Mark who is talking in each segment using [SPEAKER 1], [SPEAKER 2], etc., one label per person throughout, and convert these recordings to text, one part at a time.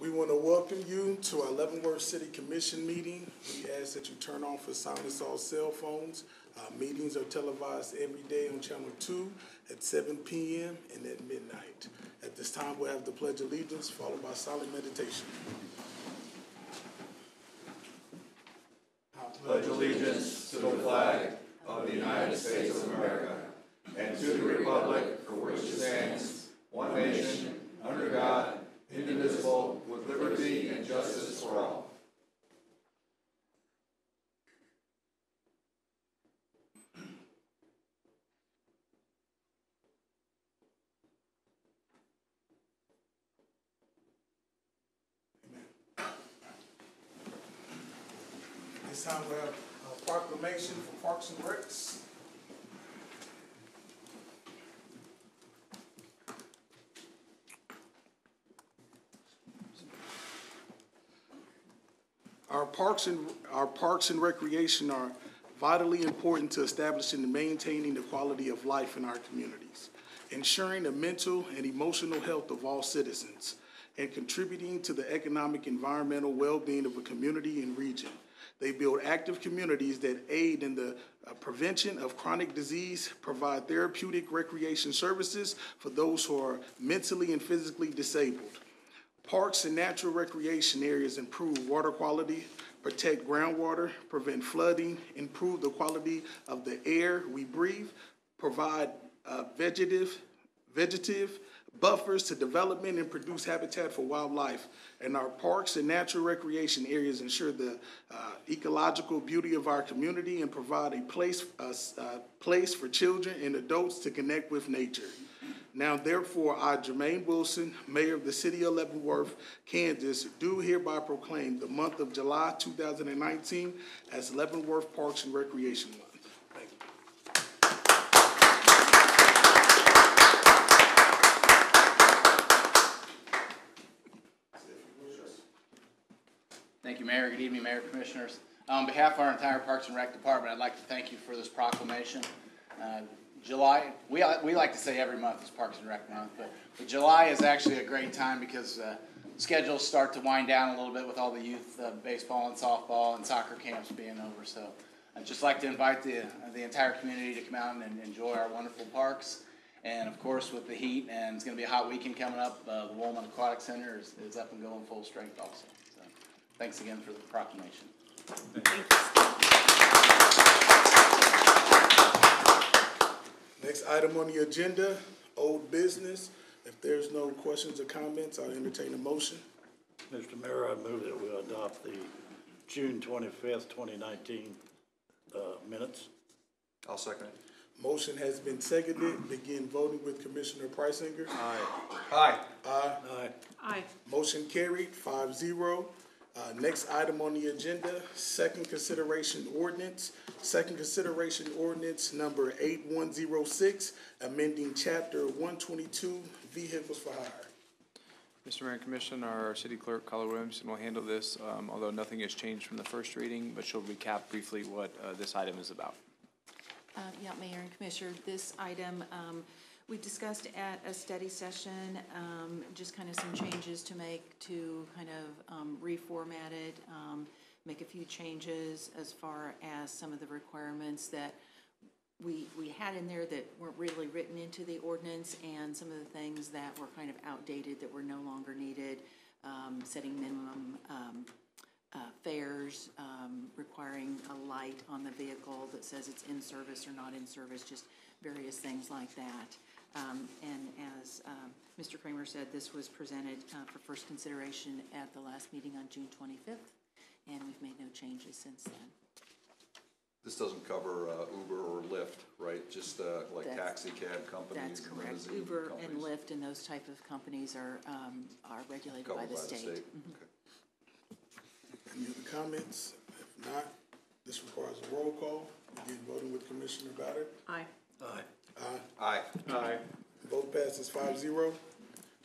[SPEAKER 1] We want to welcome you to our Leavenworth City Commission meeting. We ask that you turn off or silence all cell phones. Meetings are televised every day on Channel Two at seven PM and at midnight. At this time, we'll have the Pledge of Allegiance followed by silent meditation.
[SPEAKER 2] pledge allegiance to the flag of the United States of America and to the republic for which it stands, one nation, under God, indivisible, with liberty and justice for all.
[SPEAKER 1] This time, we have a proclamation for Parks and Recs. Our parks and, our parks and recreation are vitally important to establishing and maintaining the quality of life in our communities, ensuring the mental and emotional health of all citizens, and contributing to the economic environmental well-being of a community and region. They build active communities that aid in the uh, prevention of chronic disease, provide therapeutic recreation services for those who are mentally and physically disabled. Parks and natural recreation areas improve water quality, protect groundwater, prevent flooding, improve the quality of the air we breathe, provide uh, vegetative, vegetative buffers to development and produce habitat for wildlife. And our parks and natural recreation areas ensure the uh, ecological beauty of our community and provide a place, a, a place for children and adults to connect with nature. Now, therefore, I, Jermaine Wilson, Mayor of the City of Leavenworth, Kansas, do hereby proclaim the month of July 2019 as Leavenworth Parks and Recreation Month. Thank you.
[SPEAKER 3] Thank you, Mayor. Good evening, Mayor, Commissioners. On behalf of our entire Parks and Rec Department, I'd like to thank you for this proclamation. Uh, July, we, we like to say every month is Parks and Rec Month, but but July is actually a great time because uh, schedules start to wind down a little bit with all the youth uh, baseball and softball and soccer camps being over. So I'd just like to invite the, the entire community to come out and enjoy our wonderful parks. And of course, with the heat, and it's going to be a hot weekend coming up, uh, the Wollman Aquatic Center is, is up and going full strength also. So thanks again for the proclamation.
[SPEAKER 1] Next item on the agenda, old business. If there's no questions or comments, I'll entertain a motion.
[SPEAKER 4] Mr. Mayor, I move that we adopt the June twenty-fifth, twenty nineteen, uh, minutes.
[SPEAKER 2] I'll second it.
[SPEAKER 1] Motion has been seconded. Begin voting with Commissioner Preisinger.
[SPEAKER 2] Aye.
[SPEAKER 1] Aye.
[SPEAKER 4] Aye.
[SPEAKER 5] Aye.
[SPEAKER 1] Motion carried, five zero. Uh, next item on the agenda, second consideration ordinance. Second consideration ordinance number eight one zero six, amending chapter one twenty-two, vehicles for hire.
[SPEAKER 6] Mr. Mayor and Commission, our city clerk, Carla Williamson, will handle this, um, although nothing has changed from the first reading, but she'll recap briefly what, uh, this item is about.
[SPEAKER 5] Uh, Yeah, Mayor and Commissioner, this item, um, we discussed at a study session, um, just kind of some changes to make to kind of um, reformat it, um, make a few changes as far as some of the requirements that we, we had in there that weren't really written into the ordinance, and some of the things that were kind of outdated that were no longer needed, um, setting minimum um, uh, fares, um, requiring a light on the vehicle that says it's in service or not in service, just various things like that. Um, and as, um, Mr. Kramer said, this was presented, uh, for first consideration at the last meeting on June twenty-fifth, and we've made no changes since then.
[SPEAKER 2] This doesn't cover uh, Uber or Lyft, right? Just uh, like
[SPEAKER 5] That's-
[SPEAKER 2] taxi cab companies?
[SPEAKER 5] That's correct.
[SPEAKER 2] limousine
[SPEAKER 5] Uber and Lyft and those type of companies are, um, are regulated by
[SPEAKER 2] Covered
[SPEAKER 5] the state.
[SPEAKER 2] Okay.
[SPEAKER 1] Any other comments? If not, this requires a roll call. Begin voting with Commissioner Goddard.
[SPEAKER 5] Aye.
[SPEAKER 4] Aye.
[SPEAKER 1] Aye.
[SPEAKER 2] Aye.
[SPEAKER 1] Vote passes five zero.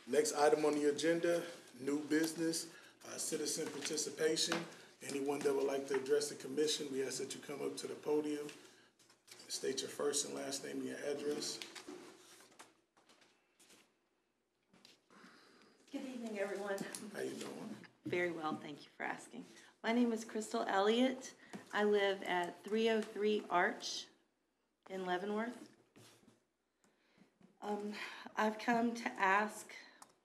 [SPEAKER 1] Next item on the agenda, new business, uh, citizen participation. Anyone that would like to address the commission, we ask that you come up to the podium. State your first and last name and your address.
[SPEAKER 7] Good evening, everyone.
[SPEAKER 1] How you doing?
[SPEAKER 7] Very well, thank you for asking. My name is Crystal Elliott. I live at 303 Arch in Leavenworth. Um, I've come to ask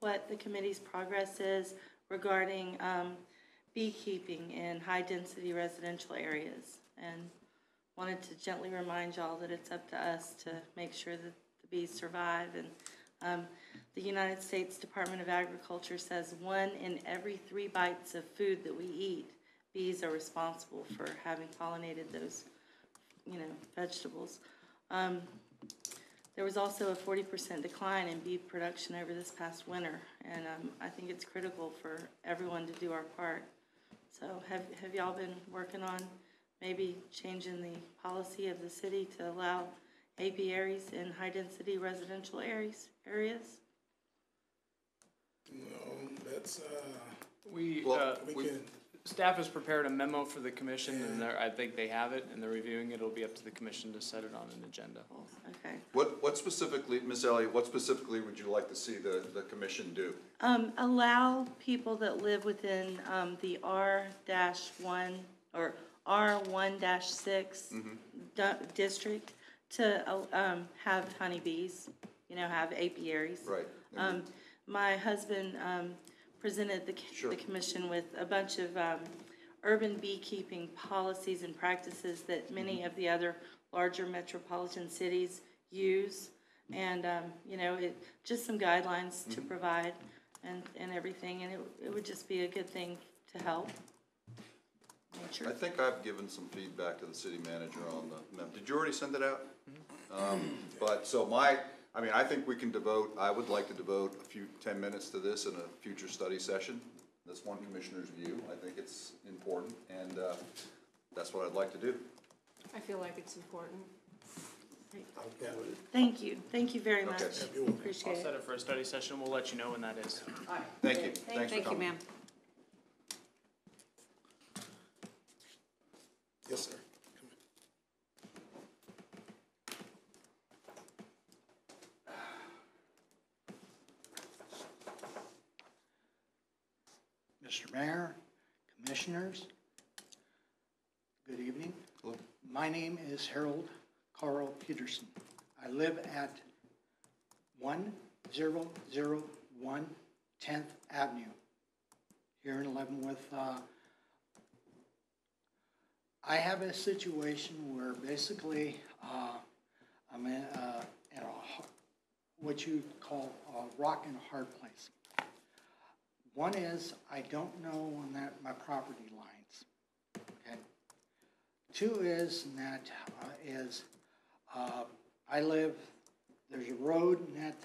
[SPEAKER 7] what the committee's progress is regarding um, beekeeping in high-density residential areas. And wanted to gently remind y'all that it's up to us to make sure that the bees survive. And um, the United States Department of Agriculture says one in every three bites of food that we eat, bees are responsible for having pollinated those, you know, vegetables. Um, there was also a forty percent decline in bee production over this past winter, and um, I think it's critical for everyone to do our part. So have, have y'all been working on maybe changing the policy of the city to allow apiaries in high-density residential areas, areas?
[SPEAKER 1] No, that's, uh,
[SPEAKER 6] We,
[SPEAKER 2] Well,
[SPEAKER 6] uh,
[SPEAKER 1] we
[SPEAKER 2] We-
[SPEAKER 1] can,
[SPEAKER 6] staff has prepared a memo for the commission, and they're, I think they have it, and they're reviewing it. It'll be up to the commission to set it on an agenda.
[SPEAKER 7] Okay.
[SPEAKER 2] What, what specifically, Ms. Elliott, what specifically would you like to see the, the commission do?
[SPEAKER 7] Um, allow people that live within, um, the R dash one, or R one dash six di- district to, uh, um, have honeybees, you know, have apiaries.
[SPEAKER 2] Right.
[SPEAKER 7] Um, my husband, um, presented the,
[SPEAKER 2] Sure.
[SPEAKER 7] the commission with a bunch of, um, urban beekeeping policies and practices that many of the other larger metropolitan cities use. And, um, you know, it, just some guidelines to provide and, and everything, and it, it would just be a good thing to help
[SPEAKER 2] I think I've given some feedback to the city manager on the, mem- did you already send it out? Um, but, so my, I mean, I think we can devote, I would like to devote a few, ten minutes to this in a future study session. That's one commissioner's view, I think it's important, and, uh, that's what I'd like to do.
[SPEAKER 8] I feel like it's important.
[SPEAKER 1] yeah,
[SPEAKER 7] Thank you, thank you very
[SPEAKER 2] Okay.
[SPEAKER 7] much,
[SPEAKER 1] you're welcome.
[SPEAKER 7] appreciate
[SPEAKER 6] I'll set
[SPEAKER 7] it.
[SPEAKER 6] it for a study session. We'll let you know when that is.
[SPEAKER 2] Thank you, thanks for
[SPEAKER 8] Thank you,
[SPEAKER 2] coming.
[SPEAKER 8] ma'am.
[SPEAKER 1] yes, sir.
[SPEAKER 9] Mr. Mayor, Commissioners, good evening.
[SPEAKER 2] Hello.
[SPEAKER 9] My name is Harold Carl Peterson. I live at one zero zero one Tenth Avenue here in Leavenworth. Uh, I have a situation where basically, uh, I'm in, uh, in a, what you call a rock and a hard place. One is, I don't know on that, my property lines, okay? Two is, and that uh, is, uh, I live, there's a road that,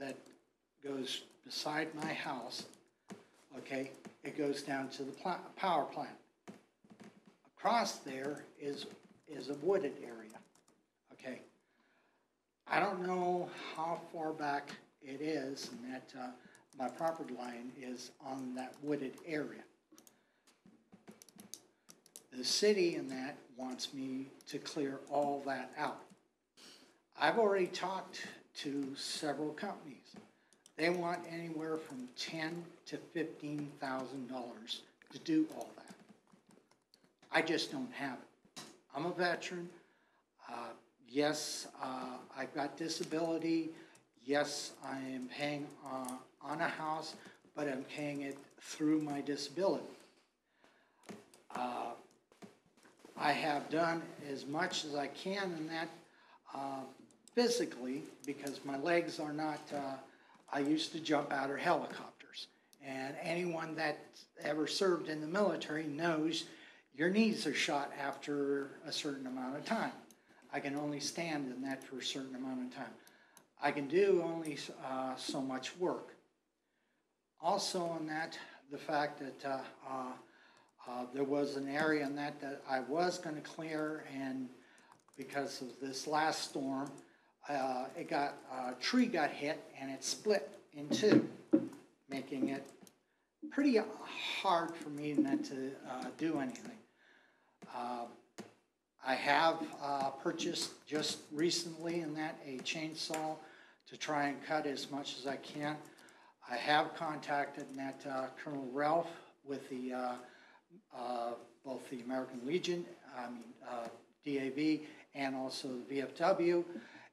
[SPEAKER 9] that goes beside my house, okay? It goes down to the power plant. Across there is, is a wooded area, okay? I don't know how far back it is, and that, uh, my property line is on that wooded area. The city in that wants me to clear all that out. I've already talked to several companies. They want anywhere from ten to fifteen thousand dollars to do all that. I just don't have it. I'm a veteran. Uh, yes, uh, I've got disability. Yes, I am paying, uh, on a house, but I'm paying it through my disability. Uh, I have done as much as I can in that, uh, physically, because my legs are not, uh, I used to jump out of helicopters. And anyone that ever served in the military knows your knees are shot after a certain amount of time. I can only stand in that for a certain amount of time. I can do only uh, so much work. Also on that, the fact that uh, uh, uh, there was an area in that that I was going to clear, and because of this last storm, it got a tree got hit and it split in two, making it pretty hard for me not to uh, do anything. Uh, I have uh, purchased just recently in that a chainsaw to try and cut as much as I can. I have contacted that uh, Colonel Ralph with the, uh, uh, both the American Legion, I mean, uh, DAV, and also the VFW.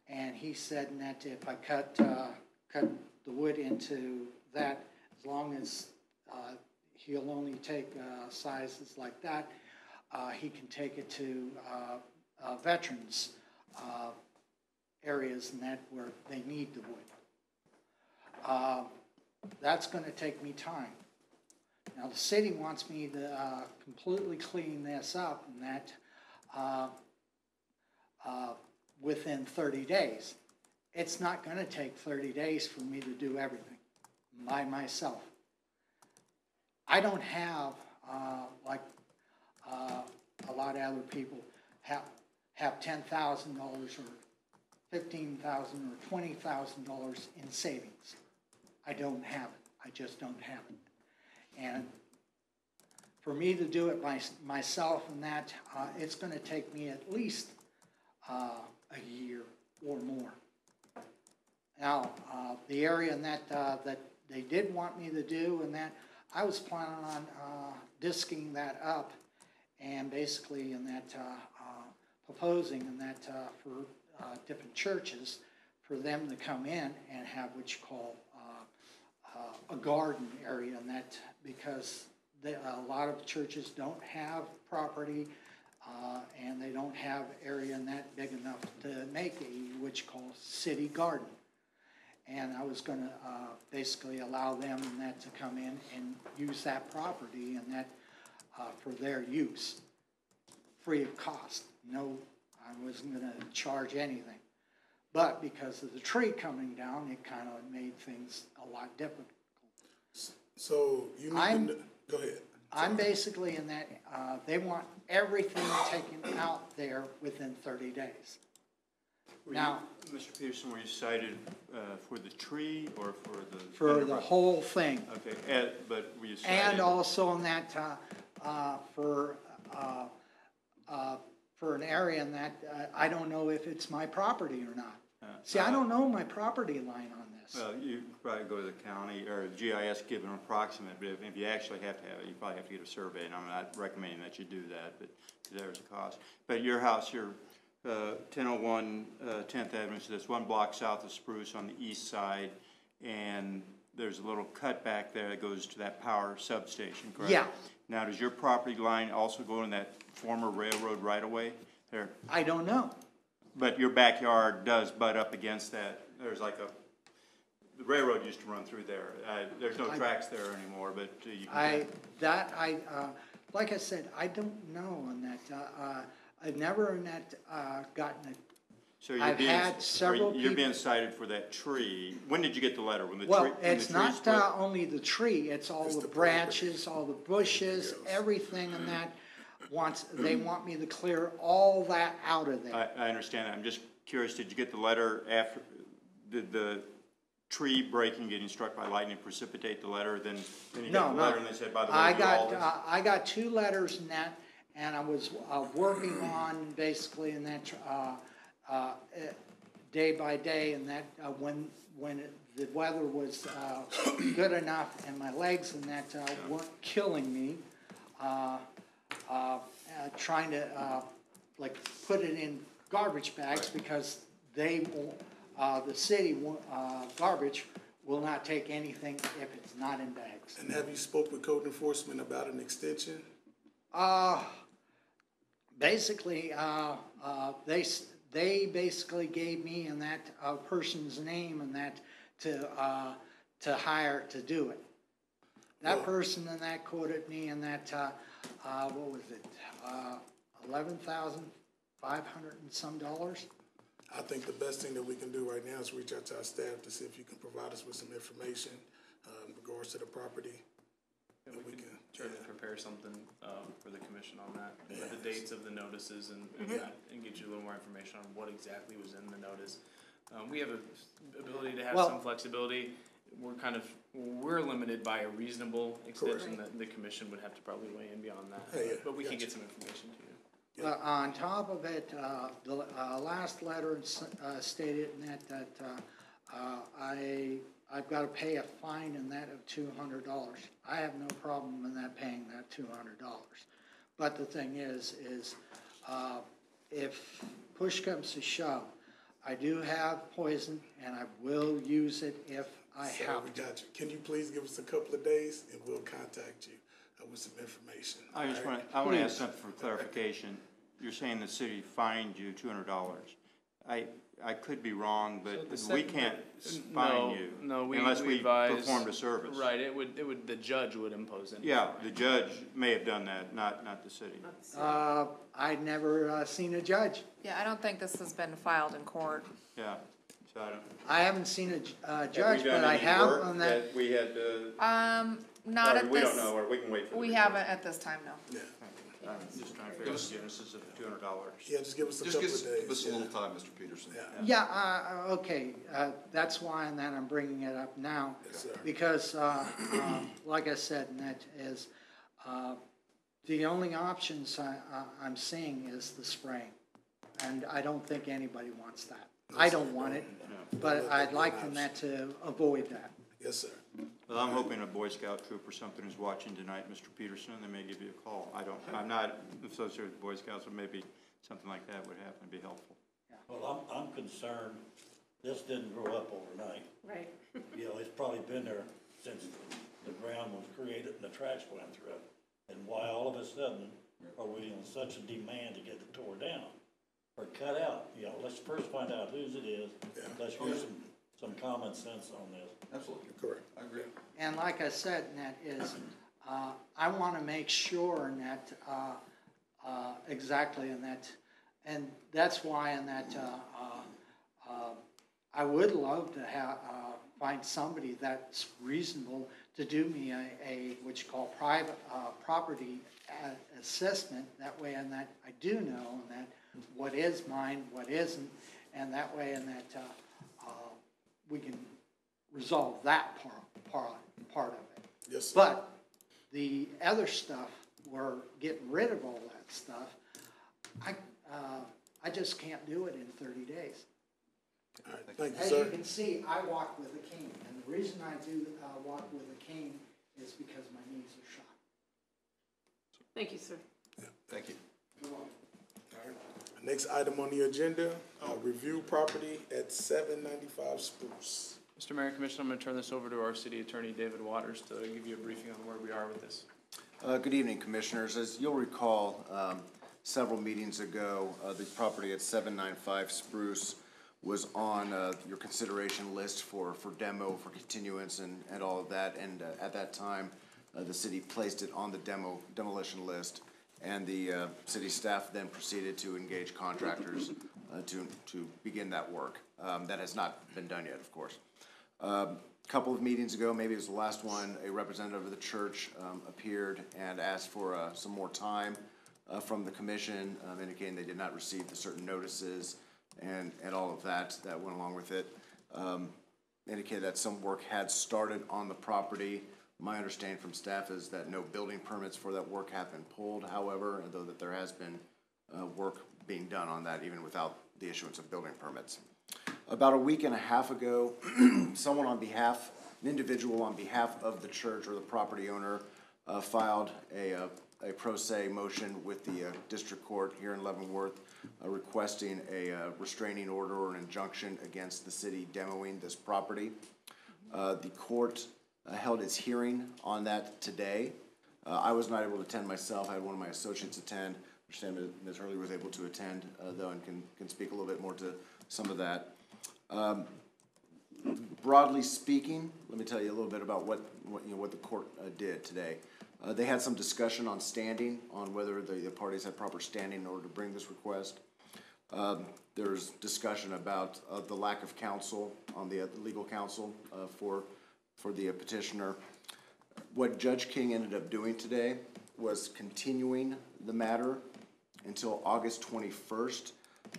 [SPEAKER 9] And he said that if I cut, uh, cut the wood into that, as long as uh, he'll only take sizes like that, he can take it to veterans areas and that where they need the wood. That's gonna take me time. Now, the city wants me to uh, completely clean this up and that uh, uh, within thirty days. It's not gonna take thirty days for me to do everything by myself. I don't have, uh, like, uh, a lot of other people have, have ten thousand dollars or fifteen thousand or twenty thousand dollars in savings. I don't have it, I just don't have it. And for me to do it my, myself and that, uh, it's gonna take me at least, uh, a year or more. Now, uh, the area in that, uh, that they did want me to do and that, I was planning on, uh, disking that up and basically in that, uh, proposing in that, for, different churches, for them to come in and have what you call, uh, a garden area and that, because they, a lot of churches don't have property, uh, and they don't have area in that big enough to make a, what you call city garden. And I was gonna, uh, basically allow them that to come in and use that property and that, uh, for their use, free of cost. No, I wasn't gonna charge anything. But because of the tree coming down, it kinda made things a lot difficult.
[SPEAKER 1] So you need to,
[SPEAKER 9] I'm-
[SPEAKER 1] go ahead.
[SPEAKER 9] I'm basically in that, uh, they want everything taken out there within thirty days.
[SPEAKER 10] Were you-
[SPEAKER 9] Now-
[SPEAKER 10] Mr. Peterson, were you cited uh, for the tree or for the?
[SPEAKER 9] For the whole thing.
[SPEAKER 10] Okay, Ed, but were you cited?
[SPEAKER 9] And also in that, uh, uh, for, uh, uh, for an area in that, uh, I don't know if it's my property or not. See, I don't know my property line on this.
[SPEAKER 10] Well, you probably go to the county or GIS, give an approximate, but if, if you actually have to have it, you probably have to get a survey, and I'm not recommending that you do that, but there's a cost. But your house, your, uh, ten oh one, uh, Tenth Avenue, so that's one block south of Spruce on the east side, and there's a little cut back there that goes to that power substation, correct?
[SPEAKER 9] Yeah.
[SPEAKER 10] Now, does your property line also go in that former railroad right-of-way there?
[SPEAKER 9] I don't know.
[SPEAKER 10] But your backyard does butt up against that, there's like a, the railroad used to run through there. Uh, there's no
[SPEAKER 9] I-
[SPEAKER 10] tracks there anymore, but uh, you can.
[SPEAKER 9] I, that, I, uh, like I said, I don't know on that. Uh, uh, I've never in that, uh, gotten it.
[SPEAKER 10] So you're
[SPEAKER 9] I've
[SPEAKER 10] being-
[SPEAKER 9] had
[SPEAKER 10] are
[SPEAKER 9] several
[SPEAKER 10] you- You're
[SPEAKER 9] peop-
[SPEAKER 10] being cited for that tree. When did you get the letter? When the tree?
[SPEAKER 9] Well,
[SPEAKER 10] when the
[SPEAKER 9] it's
[SPEAKER 10] tree
[SPEAKER 9] not,
[SPEAKER 10] split?
[SPEAKER 9] uh, only the tree, it's all
[SPEAKER 1] It's
[SPEAKER 9] the
[SPEAKER 1] the
[SPEAKER 9] branches, all the bushes, everything and that. Wants, they want me to clear all that out of there.
[SPEAKER 10] I, I understand that. I'm just curious, did you get the letter after, did the tree breaking, getting struck by lightning precipitate the letter? Then, then you
[SPEAKER 9] No,
[SPEAKER 10] got the
[SPEAKER 9] no.
[SPEAKER 10] letter and they said, by the way,
[SPEAKER 9] I
[SPEAKER 10] do all
[SPEAKER 9] got,
[SPEAKER 10] this?
[SPEAKER 9] uh, I got two letters in that, and I was, uh, working on basically in that, uh, uh, eh, day by day, and that, uh, when, when it- the weather was, uh, good enough and my legs and that, uh, weren't killing me, uh, trying to, uh, like, put it in garbage bags because they won't, uh, the city, won't- uh, garbage will not take anything if it's not in bags.
[SPEAKER 1] And have you spoke with code enforcement about an extension?
[SPEAKER 9] Uh, basically, uh, uh, they, they basically gave me and that, uh, person's name and that to, uh, to hire to do it. That
[SPEAKER 1] Well-
[SPEAKER 9] person and that quoted me and that, uh, what was it, uh, eleven thousand five hundred and some dollars?
[SPEAKER 1] I think the best thing that we can do right now is reach out to our staff to see if you can provide us with some information, uh, in regards to the property.
[SPEAKER 6] And
[SPEAKER 1] And
[SPEAKER 6] we
[SPEAKER 1] we
[SPEAKER 6] can
[SPEAKER 1] can,
[SPEAKER 6] try to prepare something, um, for the commission on that, with the dates of the notices and, and that, and get you a little more information on what exactly was in the notice. Um, we have a ability to have
[SPEAKER 9] Well-
[SPEAKER 6] some flexibility, we're kind of, we're limited by a reasonable extension that the commission would have to probably weigh in beyond that.
[SPEAKER 1] Yeah, yeah,
[SPEAKER 6] But we can
[SPEAKER 1] gotcha.
[SPEAKER 6] get some information to you.
[SPEAKER 9] Uh, on top of it, uh, the, uh, last letter s- uh, stated in that, that, uh, uh, I, I've gotta pay a fine in that of two hundred dollars. I have no problem in that paying that two hundred dollars. But the thing is, is, uh, if push comes to shove, I do have poison and I will use it if I
[SPEAKER 1] Sir,
[SPEAKER 9] have
[SPEAKER 1] we
[SPEAKER 9] to.
[SPEAKER 1] got you. Can you please give us a couple of days and we'll contact you uh, with some information?
[SPEAKER 10] I just
[SPEAKER 1] All right?
[SPEAKER 10] want, I want to ask something for clarification. You're saying the city fined you two hundred dollars. I, I could be wrong, but
[SPEAKER 6] the
[SPEAKER 10] we can't
[SPEAKER 6] No,
[SPEAKER 10] fine you.
[SPEAKER 6] No, we,
[SPEAKER 10] Unless
[SPEAKER 6] we
[SPEAKER 10] we
[SPEAKER 6] advise.
[SPEAKER 10] performed a service.
[SPEAKER 6] Right, it would, it would, the judge would impose any.
[SPEAKER 10] Yeah, the judge may have done that, not, not the city.
[SPEAKER 9] Uh, I'd never, uh, seen a judge.
[SPEAKER 8] Yeah, I don't think this has been filed in court.
[SPEAKER 10] Yeah, so I don't.
[SPEAKER 9] I haven't seen a, j- uh, judge, but I have on that.
[SPEAKER 10] We had, uh,
[SPEAKER 8] Um, not
[SPEAKER 10] or
[SPEAKER 8] at
[SPEAKER 10] we
[SPEAKER 8] this.
[SPEAKER 10] don't know, or we can wait for the.
[SPEAKER 8] We
[SPEAKER 10] report.
[SPEAKER 8] haven't at this time, no.
[SPEAKER 1] Yeah,
[SPEAKER 10] I'm just trying to figure out the genesis of two hundred dollars.
[SPEAKER 1] yeah, just give us a
[SPEAKER 2] Just
[SPEAKER 1] couple
[SPEAKER 2] give
[SPEAKER 1] of
[SPEAKER 2] us,
[SPEAKER 1] days.
[SPEAKER 2] give us a
[SPEAKER 1] yeah.
[SPEAKER 2] little time, Mr. Peterson.
[SPEAKER 1] Yeah,
[SPEAKER 9] Yeah, uh, uh, okay, uh, that's why and that I'm bringing it up now.
[SPEAKER 1] Yes, sir.
[SPEAKER 9] Because, uh, um, like I said, and that is, uh, the only options I, I, I'm seeing is the spraying. And I don't think anybody wants that. I don't want it, but I'd like them that to avoid that.
[SPEAKER 1] yes, sir.
[SPEAKER 10] Well, I'm hoping a Boy Scout troop or something is watching tonight, Mr. Peterson, they may give you a call. I don't, I'm not associated with Boy Scouts, but maybe something like that would happen, and be helpful.
[SPEAKER 4] Well, I'm, I'm concerned, this didn't grow up overnight.
[SPEAKER 8] Right.
[SPEAKER 4] You know, it's probably been there since the ground was created and the trash went through it. And why all of a sudden are we in such a demand to get it tore down or cut out? You know, let's first find out whose it is.
[SPEAKER 1] Yeah.
[SPEAKER 4] Let's use some, some common sense on this.
[SPEAKER 2] Absolutely.
[SPEAKER 1] Correct.
[SPEAKER 2] I agree.
[SPEAKER 9] And like I said, Nat, is, uh, I wanna make sure, Nat, uh, uh, exactly in that, and that's why in that, uh, uh, uh, I would love to have, uh, find somebody that's reasonable to do me a, a, what you call private, uh, property assessment, that way and that I do know and that what is mine, what isn't, and that way and that, uh, uh, we can resolve that part, part, part of it.
[SPEAKER 1] Yes, sir.
[SPEAKER 9] But the other stuff, we're getting rid of all that stuff. I, uh, I just can't do it in thirty days.
[SPEAKER 1] All right, thank
[SPEAKER 9] As you
[SPEAKER 1] sir.
[SPEAKER 9] can see, I walk with a cane, and the reason I do, uh, walk with a cane is because my knees are shot.
[SPEAKER 8] Thank you, sir.
[SPEAKER 2] Thank you.
[SPEAKER 1] Next item on the agenda, uh, review property at seven ninety-five Spruce.
[SPEAKER 6] Mr. Mayor Commissioner, I'm gonna turn this over to our city attorney, David Waters, to give you a briefing on where we are with this.
[SPEAKER 11] Uh, Good evening, Commissioners. As you'll recall, um, several meetings ago, uh, the property at 795 Spruce was on uh, your consideration list for, for demo, for continuance and, and all of that. And uh, at that time, uh, the city placed it on the demo, demolition list. And the uh, city staff then proceeded to engage contractors uh, to, to begin that work. Um, That has not been done yet, of course. Um, Couple of meetings ago, maybe it was the last one, a representative of the church um, appeared and asked for uh, some more time uh, from the commission, um, indicating they did not receive the certain notices and, and all of that that went along with it. Um, Indicated that some work had started on the property. My understanding from staff is that no building permits for that work have been pulled, however, though that there has been uh, work being done on that even without the issuance of building permits. About a week and a half ago, someone on behalf, an individual on behalf of the church or the property owner, uh, filed a, uh, a pro se motion with the, uh, district court here in Leavenworth, uh, requesting a, uh, restraining order or an injunction against the city demoing this property. The court uh, held its hearing on that today. Uh, I was not able to attend myself, I had one of my associates attend, I understand Ms. Hurley was able to attend, uh, though, and can, can speak a little bit more to some of that. Um, broadly speaking, let me tell you a little bit about what, what, you know, what the court, uh, did today. Uh, they had some discussion on standing, on whether the, the parties had proper standing in order to bring this request. Um, there's discussion about, the lack of counsel on the legal counsel, for, for the petitioner. What Judge King ended up doing today was continuing the matter until August twenty-first.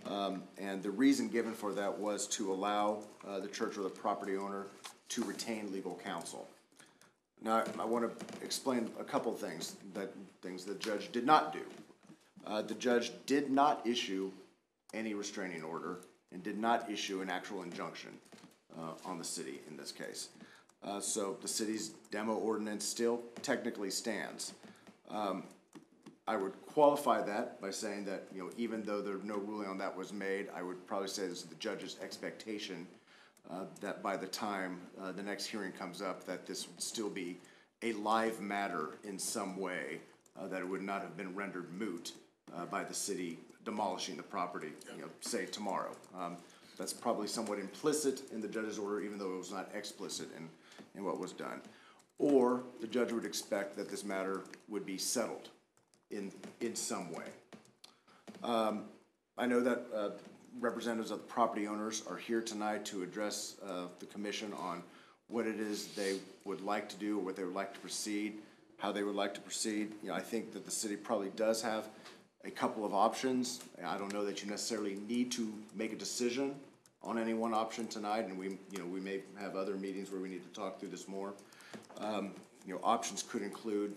[SPEAKER 11] Um, and the reason given for that was to allow, uh, the church or the property owner to retain legal counsel. Now, I want to explain a couple things that, things the judge did not do. Uh, the judge did not issue any restraining order and did not issue an actual injunction, uh, on the city in this case. Uh, so the city's demo ordinance still technically stands. Um, I would qualify that by saying that, you know, even though there, no ruling on that was made, I would probably say this is the judge's expectation uh, that by the time, uh, the next hearing comes up, that this would still be a live matter in some way, uh, that it would not have been rendered moot, uh, by the city demolishing the property, you know, say tomorrow. Um, that's probably somewhat implicit in the judge's order, even though it was not explicit in, in what was done. Or the judge would expect that this matter would be settled in, in some way. Um, I know that, uh, representatives of the property owners are here tonight to address, uh, the commission on what it is they would like to do, or what they would like to proceed, how they would like to proceed. You know, I think that the city probably does have a couple of options. I don't know that you necessarily need to make a decision on any one option tonight, and we, you know, we may have other meetings where we need to talk through this more. Um, you know, options could include,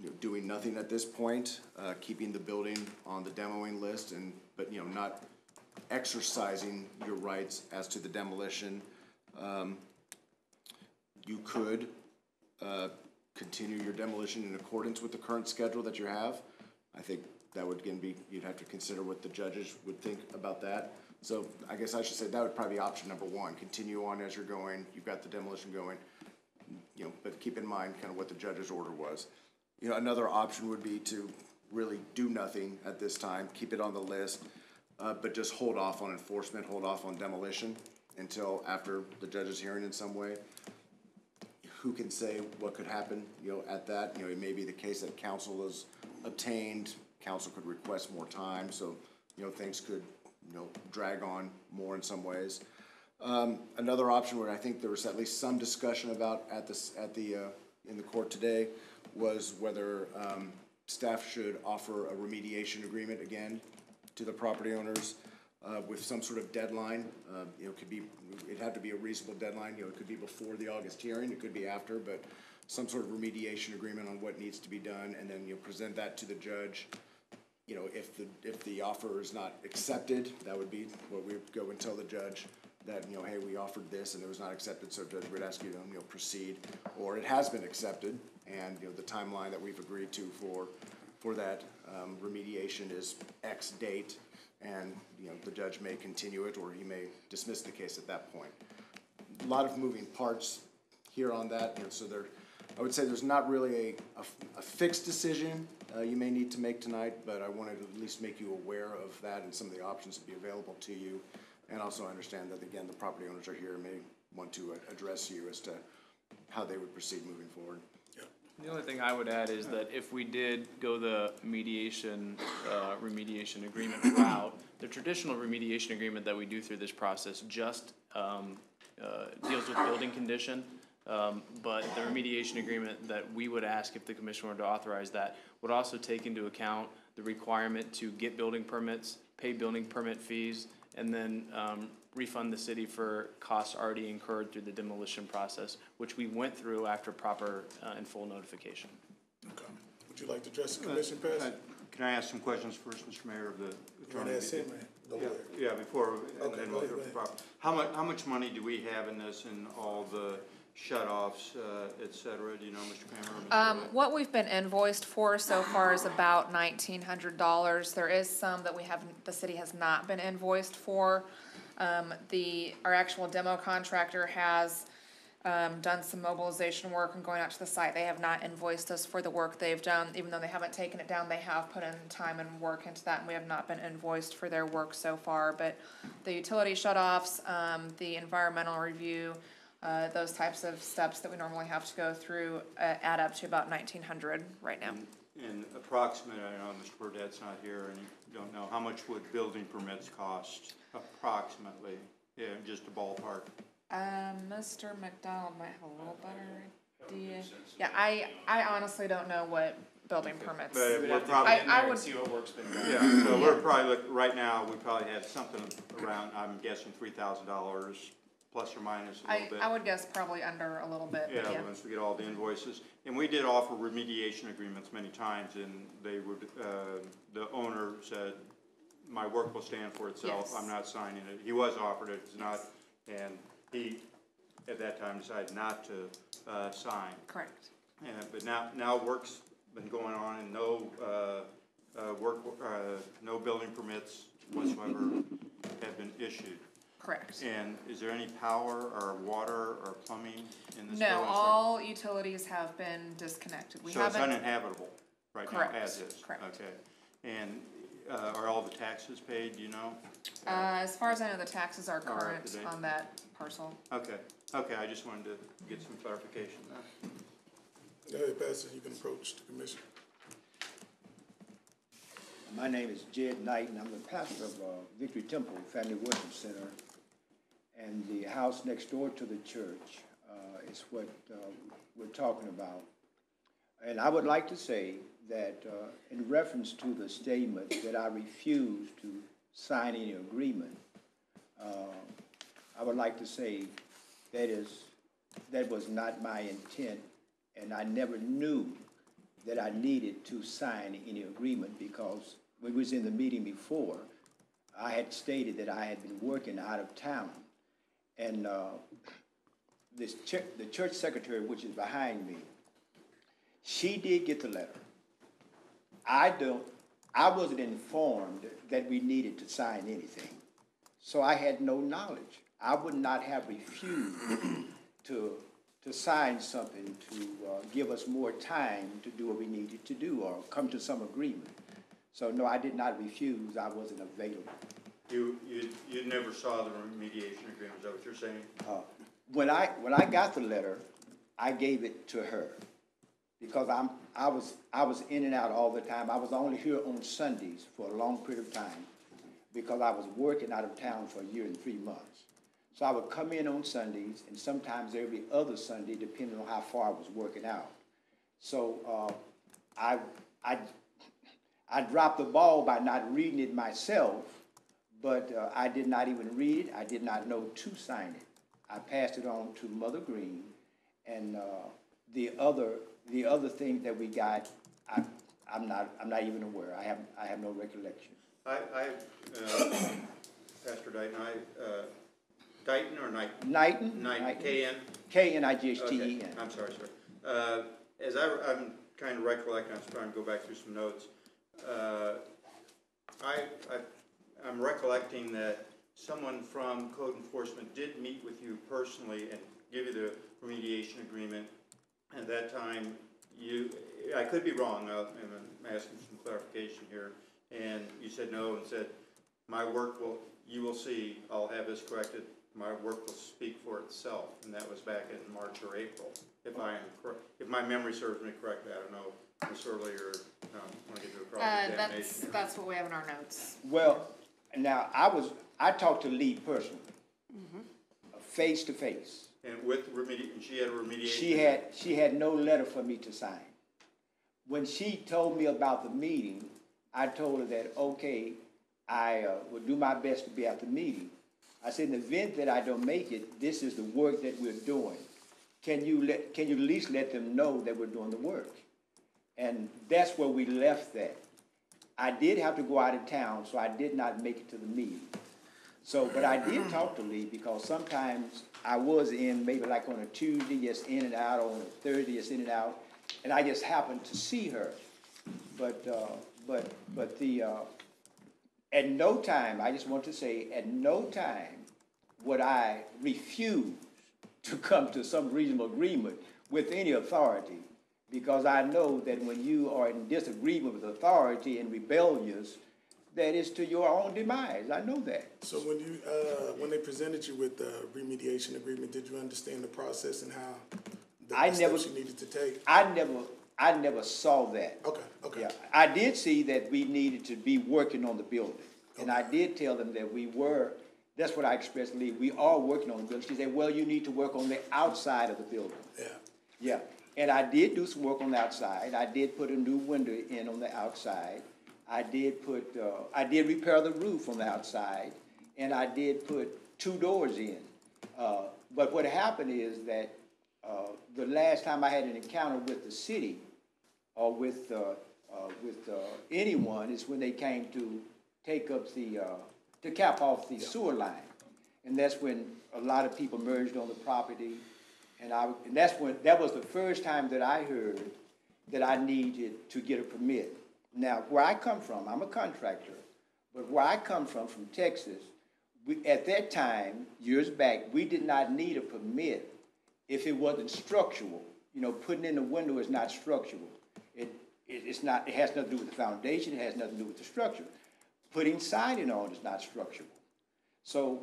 [SPEAKER 11] you know, doing nothing at this point, uh, keeping the building on the demoing list and, but, you know, not exercising your rights as to the demolition. Um, you could, uh, continue your demolition in accordance with the current schedule that you have. I think that would again be, you'd have to consider what the judges would think about that. So I guess I should say that would probably be option number one, continue on as you're going, you've got the demolition going. You know, but keep in mind kind of what the judge's order was. You know, another option would be to really do nothing at this time, keep it on the list, uh, but just hold off on enforcement, hold off on demolition until after the judge's hearing in some way who can say what could happen, you know, at that, you know, it may be the case that council is obtained, council could request more time, so, you know, things could, you know, drag on more in some ways. Um, another option where I think there was at least some discussion about at this, at the, uh, in the court today, was whether, um, staff should offer a remediation agreement again to the property owners, uh, with some sort of deadline. Uh, you know, it could be, it'd have to be a reasonable deadline, you know, it could be before the August hearing, it could be after, but some sort of remediation agreement on what needs to be done, and then, you present that to the judge. You know, if the, if the offer is not accepted, that would be what we would go and tell the judge that, you know, hey, we offered this and it was not accepted, so judge would ask you to, you know, proceed. Or it has been accepted, and, you know, the timeline that we've agreed to for, for that, um, remediation is X date, and, you know, the judge may continue it, or he may dismiss the case at that point. A lot of moving parts here on that, and so there, I would say there's not really a, a, a fixed decision, uh, you may need to make tonight, but I wanted to at least make you aware of that and some of the options that be available to you. And also understand that, again, the property owners are here and may want to uh, address you as to how they would proceed moving forward.
[SPEAKER 6] The only thing I would add is that if we did go the mediation, uh, remediation agreement route, the traditional remediation agreement that we do through this process just, um, uh, deals with building condition. Um, but the remediation agreement that we would ask if the commission were to authorize that would also take into account the requirement to get building permits, pay building permit fees, and then, um, refund the city for costs already incurred through the demolition process, which we went through after proper, uh, and full notification.
[SPEAKER 1] Okay. Would you like to address the commission, Pass?
[SPEAKER 10] Uh, Can I ask some questions first, Mr. Mayor, of the
[SPEAKER 1] You
[SPEAKER 10] attorney?
[SPEAKER 1] wanna ask him, man?
[SPEAKER 10] Yeah,
[SPEAKER 1] ahead.
[SPEAKER 10] yeah, before, and
[SPEAKER 1] Okay,
[SPEAKER 10] then
[SPEAKER 1] go
[SPEAKER 10] we'll
[SPEAKER 1] ahead,
[SPEAKER 10] go
[SPEAKER 1] go ahead.
[SPEAKER 10] How mu- how much money do we have in this and all the shut-offs, uh, et cetera? Do you know, Mr. Kramer? Ms.
[SPEAKER 8] Um, what we've been invoiced for so far is about nineteen hundred dollars. There is some that we haven't, the city has not been invoiced for. Um, the, our actual demo contractor has, um, done some mobilization work and going out to the site. They have not invoiced us for the work they've done, even though they haven't taken it down, they have put in time and work into that, and we have not been invoiced for their work so far. But the utility shut-offs, um, the environmental review, uh, those types of steps that we normally have to go through, uh, add up to about nineteen hundred right now.
[SPEAKER 10] And approximate, I know Mr. Burdett's not here and you don't know, how much would building permits cost approximately? Yeah, just a ballpark.
[SPEAKER 8] Um, Mr. McDonald might have a little better idea. Yeah, I, I honestly don't know what building permits.
[SPEAKER 10] But
[SPEAKER 12] We'd
[SPEAKER 10] we're probably,
[SPEAKER 12] get in
[SPEAKER 8] I- I would-
[SPEAKER 12] see what work's been done.
[SPEAKER 10] yeah, so we're probably, look- right now, we probably have something around, I'm guessing three thousand dollars plus or minus a
[SPEAKER 8] I,
[SPEAKER 10] little bit.
[SPEAKER 8] I would guess probably under a little bit, but
[SPEAKER 10] Yeah,
[SPEAKER 8] yeah.
[SPEAKER 10] once we get all the invoices. And we did offer remediation agreements many times, and they would, uh, the owner said, my work will stand for itself,
[SPEAKER 8] Yes.
[SPEAKER 10] I'm not signing it. He was offered it, it's not, and he at that time decided not to, uh, sign.
[SPEAKER 8] Correct.
[SPEAKER 10] And, but now, now work's been going on and no, uh, uh, work, uh, no building permits whatsoever have been issued.
[SPEAKER 8] Correct.
[SPEAKER 10] And is there any power or water or plumbing in this building?
[SPEAKER 8] No, all utilities have been disconnected. We
[SPEAKER 10] So it's
[SPEAKER 8] haven't,
[SPEAKER 10] uninhabitable right now,
[SPEAKER 8] Correct,
[SPEAKER 10] as is?
[SPEAKER 8] correct.
[SPEAKER 10] Okay. And, uh, are all the taxes paid, do you know?
[SPEAKER 8] uh, as far as I know, the taxes are
[SPEAKER 10] All right,
[SPEAKER 8] current
[SPEAKER 10] today.
[SPEAKER 8] on that parcel.
[SPEAKER 10] Okay, okay, I just wanted to get some clarification there.
[SPEAKER 1] Go ahead, Pastor, you can approach the commission.
[SPEAKER 13] My name is Jed Knight, and I'm the pastor of uh, Victory Temple Family Worship Center. And the house next door to the church uh, is what uh, we're talking about. And I would like to say that uh, in reference to the statement that I refuse to sign any agreement, uh, I would like to say that is, that was not my intent, and I never knew that I needed to sign any agreement because when we was in the meeting before, I had stated that I had been working out of town. And uh, this ch- the church secretary, which is behind me, she did get the letter. I don't, I wasn't informed that we needed to sign anything. So I had no knowledge. I would not have refused to, to sign something to uh, give us more time to do what we needed to do or come to some agreement. So no, I did not refuse. I wasn't available.
[SPEAKER 10] You, you, you never saw the remediation agreement, is that what you're saying?
[SPEAKER 13] Uh, When I, when I got the letter, I gave it to her because I'm, I was, I was in and out all the time. I was only here on Sundays for a long period of time because I was working out of town for a year and three months. So I would come in on Sundays and sometimes every other Sunday, depending on how far I was working out. So uh, I, I, I dropped the ball by not reading it myself, but uh, I did not even read it. I did not know to sign it. I passed it on to Mother Green, and uh, the other the other thing that we got, I, I'm not I'm not even aware. I have I have no recollection.
[SPEAKER 10] I, I, uh, Pastor Dayton, I, uh, Dayton or Knight?
[SPEAKER 13] Knighton?
[SPEAKER 10] Knight, K-N?
[SPEAKER 13] K N I G H T E N.
[SPEAKER 10] I'm sorry, sir. Uh, as I, I'm kind of recollecting, I was trying to go back through some notes. Uh, I, I, I'm recollecting that someone from code enforcement did meet with you personally and give you the remediation agreement. At that time, you, I could be wrong, uh, and I'm asking some clarification here. And you said no and said, my work will, you will see, I'll have this corrected, my work will speak for itself. And that was back in March or April, if I am correct, if my memory serves me correctly, I don't know, Ms. Hurley or, um, want to get to a
[SPEAKER 8] Uh,
[SPEAKER 10] cross-examination
[SPEAKER 8] that's, that's what we have in our notes.
[SPEAKER 13] Well, now I was I talked to Lee personally, face to face.
[SPEAKER 10] And with remedi, and she had a remediation?
[SPEAKER 13] She had, she had no letter for me to sign. When she told me about the meeting, I told her that, okay, I uh, will do my best to be at the meeting. I said, in the event that I don't make it, this is the work that we're doing. Can you let, can you at least let them know that we're doing the work? And that's where we left that. I did have to go out of town, so I did not make it to the meeting. So, but I did talk to Lee because sometimes I was in maybe like on a Tuesday, just in and out, or on a Thursday, just in and out, and I just happened to see her. But, uh, but, but the, uh, at no time, I just want to say, at no time would I refuse to come to some reasonable agreement with any authority because I know that when you are in disagreement with authority and rebellious, that is to your own demise. I know that.
[SPEAKER 1] So when you, uh, when they presented you with the remediation agreement, did you understand the process and how the
[SPEAKER 13] I never-
[SPEAKER 1] steps you needed to take?
[SPEAKER 13] I never, I never saw that.
[SPEAKER 1] Okay, okay.
[SPEAKER 13] Yeah, I did see that we needed to be working on the building. And I did tell them that we were, that's what I expressed, Lee, we are working on the building. She said, well, you need to work on the outside of the building.
[SPEAKER 1] Yeah.
[SPEAKER 13] Yeah, and I did do some work on the outside. I did put a new window in on the outside. I did put, uh, I did repair the roof on the outside, and I did put two doors in. Uh, but what happened is that, uh, the last time I had an encounter with the city, or with, uh, uh, with, uh, anyone, is when they came to take up the, uh, to cap off the sewer line. and that's when a lot of people merged on the property. And I, and that's when, that was the first time that I heard that I needed to get a permit. Now, where I come from, I'm a contractor, but where I come from, from Texas, we, at that time, years back, we did not need a permit if it wasn't structural. You know, putting in a window is not structural. It, it, it's not, it has nothing to do with the foundation, it has nothing to do with the structure. Putting siding on is not structural. So,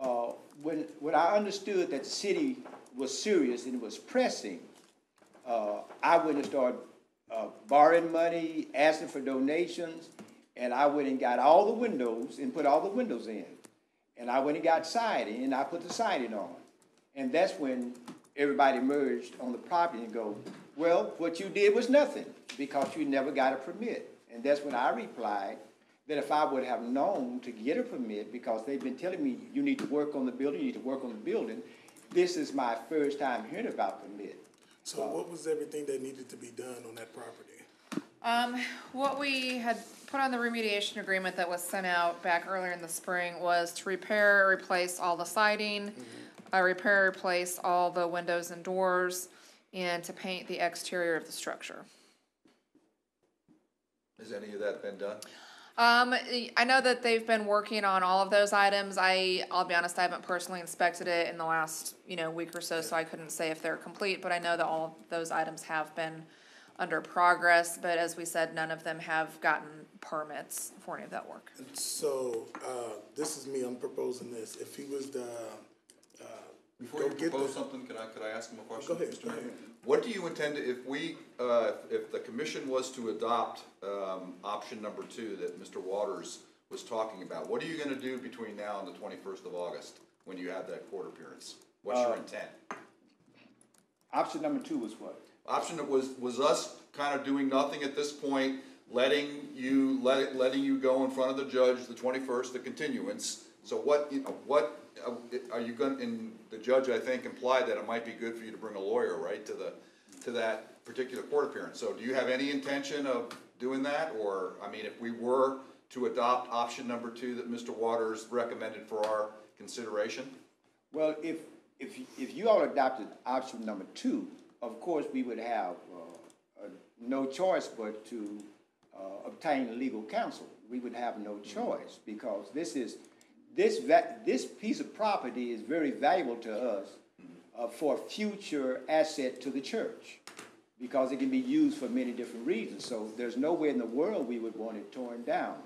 [SPEAKER 13] uh, when, when I understood that the city was serious and it was pressing, uh, I went and started, uh, borrowing money, asking for donations, and I went and got all the windows and put all the windows in. And I went and got siding, and I put the siding on. And that's when everybody merged on the property and go, well, what you did was nothing, because you never got a permit. And that's when I replied, that if I would have known to get a permit, because they've been telling me, you need to work on the building, you need to work on the building, this is my first time hearing about permit.
[SPEAKER 1] So what was everything that needed to be done on that property?
[SPEAKER 8] Um, what we had put on the remediation agreement that was sent out back earlier in the spring was to repair, replace all the siding, uh, repair, replace all the windows and doors, and to paint the exterior of the structure.
[SPEAKER 2] Has any of that been done?
[SPEAKER 8] Um, I know that they've been working on all of those items. I, I'll be honest, I haven't personally inspected it in the last, you know, week or so, so I couldn't say if they're complete, but I know that all of those items have been under progress, but as we said, none of them have gotten permits for any of that work.
[SPEAKER 1] So, uh, this is me, I'm proposing this. If he was the,
[SPEAKER 2] Before
[SPEAKER 1] Go
[SPEAKER 2] you
[SPEAKER 1] get
[SPEAKER 2] propose
[SPEAKER 1] the-
[SPEAKER 2] something, can I, could I ask him a question?
[SPEAKER 1] Go ahead,
[SPEAKER 2] Mr.
[SPEAKER 1] go
[SPEAKER 2] Mayor?
[SPEAKER 1] ahead.
[SPEAKER 2] What do you intend, to if we, uh, if the commission was to adopt, um, option number two that Mr. Waters was talking about, what are you gonna do between now and the twenty-first of August, when you have that court appearance? What's your
[SPEAKER 13] Uh,
[SPEAKER 2] intent?
[SPEAKER 13] Option number two was what?
[SPEAKER 2] Option that was, was us kind of doing nothing at this point, letting you, let letting you go in front of the judge the twenty-first, the continuance. So what, you know, what, are you gonna, and the judge, I think, implied that it might be good for you to bring a lawyer, right, to the, to that particular court appearance. So do you have any intention of doing that, or, I mean, if we were to adopt option number two that Mr. Waters recommended for our consideration?
[SPEAKER 13] Well, if, if, if you all adopted option number two, of course, we would have, uh, uh, no choice but to, uh, obtain legal counsel. We would have no choice, because this is, this va- this piece of property is very valuable to us, uh, for future asset to the church, because it can be used for many different reasons, so there's no way in the world we would want it torn down.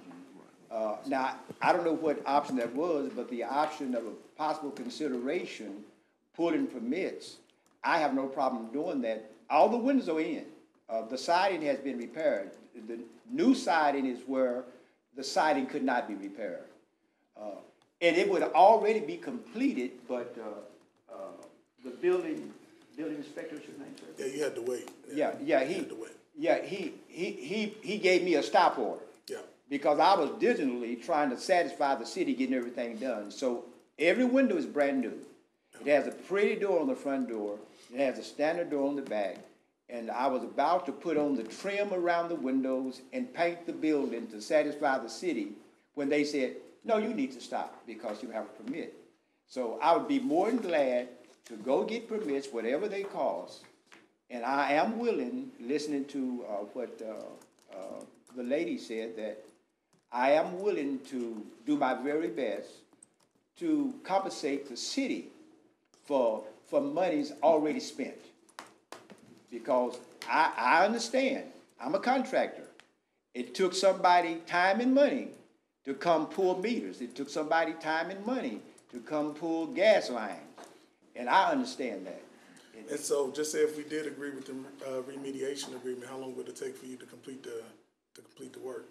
[SPEAKER 13] Uh, now, I don't know what option that was, but the option of a possible consideration, pulling permits, I have no problem doing that. All the windows are in. Uh, the siding has been repaired. The new siding is where the siding could not be repaired. Uh, and it would already be completed, but, uh, uh, the building, building inspector, what's your name, sir?
[SPEAKER 1] yeah, you had to wait.
[SPEAKER 13] Yeah, yeah, he,
[SPEAKER 1] had to wait.
[SPEAKER 13] yeah, he, he, he, he gave me a stop order
[SPEAKER 1] Yeah,
[SPEAKER 13] because I was diligently trying to satisfy the city getting everything done. So every window is brand new. It has a pretty door on the front door, it has a standard door on the back, and I was about to put on the trim around the windows and paint the building to satisfy the city when they said, no, you need to stop because you have a permit. So I would be more than glad to go get permits, whatever they cost, and I am willing, listening to, uh, what, uh, uh, the lady said, that I am willing to do my very best to compensate the city for, for monies already spent. Because I, I understand, I'm a contractor. It took somebody time and money to come pull meters. It took somebody time and money to come pull gas lines. And I understand that.
[SPEAKER 1] and so just say if we did agree with the, uh, remediation agreement, how long would it take for you to complete the, to complete the work?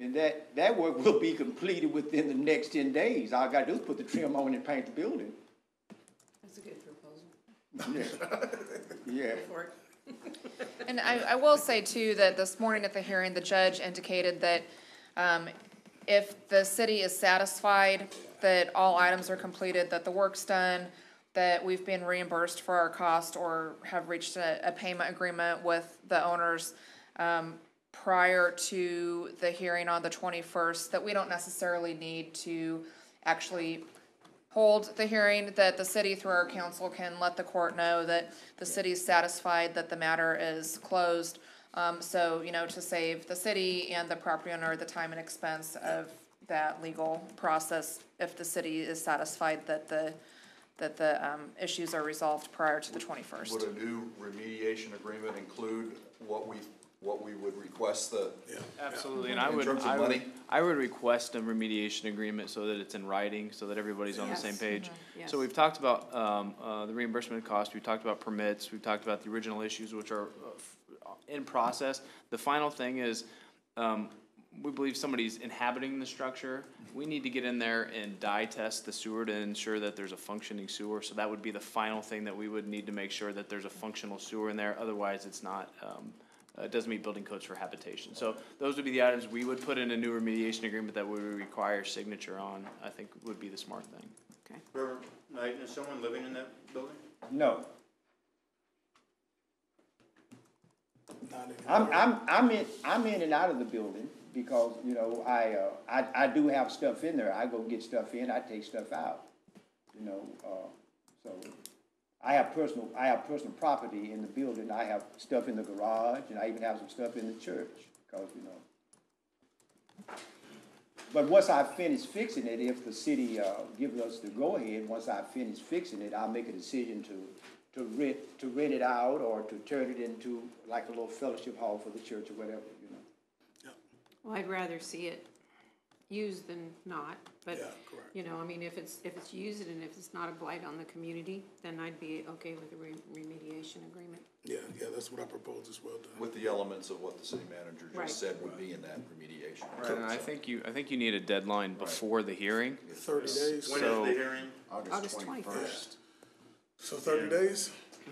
[SPEAKER 13] And that, that work will be completed within the next ten days. All I gotta do is put the trim on and paint the building.
[SPEAKER 5] That's a good proposal.
[SPEAKER 13] Yeah. Yeah.
[SPEAKER 8] And I, I will say too, that this morning at the hearing, the judge indicated that, um, if the city is satisfied that all items are completed, that the work's done, that we've been reimbursed for our cost or have reached a, a payment agreement with the owners, um, prior to the hearing on the twenty-first, that we don't necessarily need to actually hold the hearing, that the city through our council can let the court know that the city's satisfied that the matter is closed. Um, so, you know, to save the city and the property owner the time and expense of that legal process if the city is satisfied that the, that the, um, issues are resolved prior to the twenty-first.
[SPEAKER 2] Would a new remediation agreement include what we, what we would request the,
[SPEAKER 6] Absolutely, and I
[SPEAKER 2] In
[SPEAKER 6] would,
[SPEAKER 2] terms of
[SPEAKER 6] I would,
[SPEAKER 2] money?
[SPEAKER 6] I would request a remediation agreement so that it's in writing, so that everybody's on the same
[SPEAKER 5] Yes.
[SPEAKER 6] page.
[SPEAKER 5] yes.
[SPEAKER 6] So we've talked about, um, uh, the reimbursement cost, we've talked about permits, we've talked about the original issues which are, uh, f- in process. The final thing is, um, we believe somebody's inhabiting the structure. We need to get in there and dye test the sewer to ensure that there's a functioning sewer. So that would be the final thing that we would need to make sure that there's a functional sewer in there. Otherwise, it's not, um, uh, it doesn't meet building codes for habitation. So those would be the items we would put in a new remediation agreement that we would require signature on, I think would be the smart thing. Okay.
[SPEAKER 10] Reverend Knight, is someone living in that building?
[SPEAKER 13] No,
[SPEAKER 1] Not anymore.
[SPEAKER 13] I'm, I'm, I'm in, I'm in and out of the building because, you know, I, uh, I, I do have stuff in there. I go get stuff in, I take stuff out, you know, uh, so. I have personal, I have personal property in the building. I have stuff in the garage and I even have some stuff in the church, cause, you know. But once I finish fixing it, if the city, uh, gives us the go-ahead, once I finish fixing it, I'll make a decision to, to rent, to rent it out or to turn it into like a little fellowship hall for the church or whatever, you know.
[SPEAKER 14] Well, I'd rather see it used than not, but,
[SPEAKER 1] Yeah, correct.
[SPEAKER 14] you know, I mean, if it's, if it's used and if it's not a blight on the community, then I'd be okay with a re- remediation agreement.
[SPEAKER 1] Yeah, yeah, that's what I propose as well, Don.
[SPEAKER 2] with the elements of what the city manager
[SPEAKER 14] Right.
[SPEAKER 2] just said would be in that remediation?
[SPEAKER 6] Right, and I think you, I think you need a deadline before the hearing.
[SPEAKER 1] Thirty days,
[SPEAKER 10] When is
[SPEAKER 6] So-
[SPEAKER 10] the hearing?
[SPEAKER 14] August 21st.
[SPEAKER 1] So thirty days,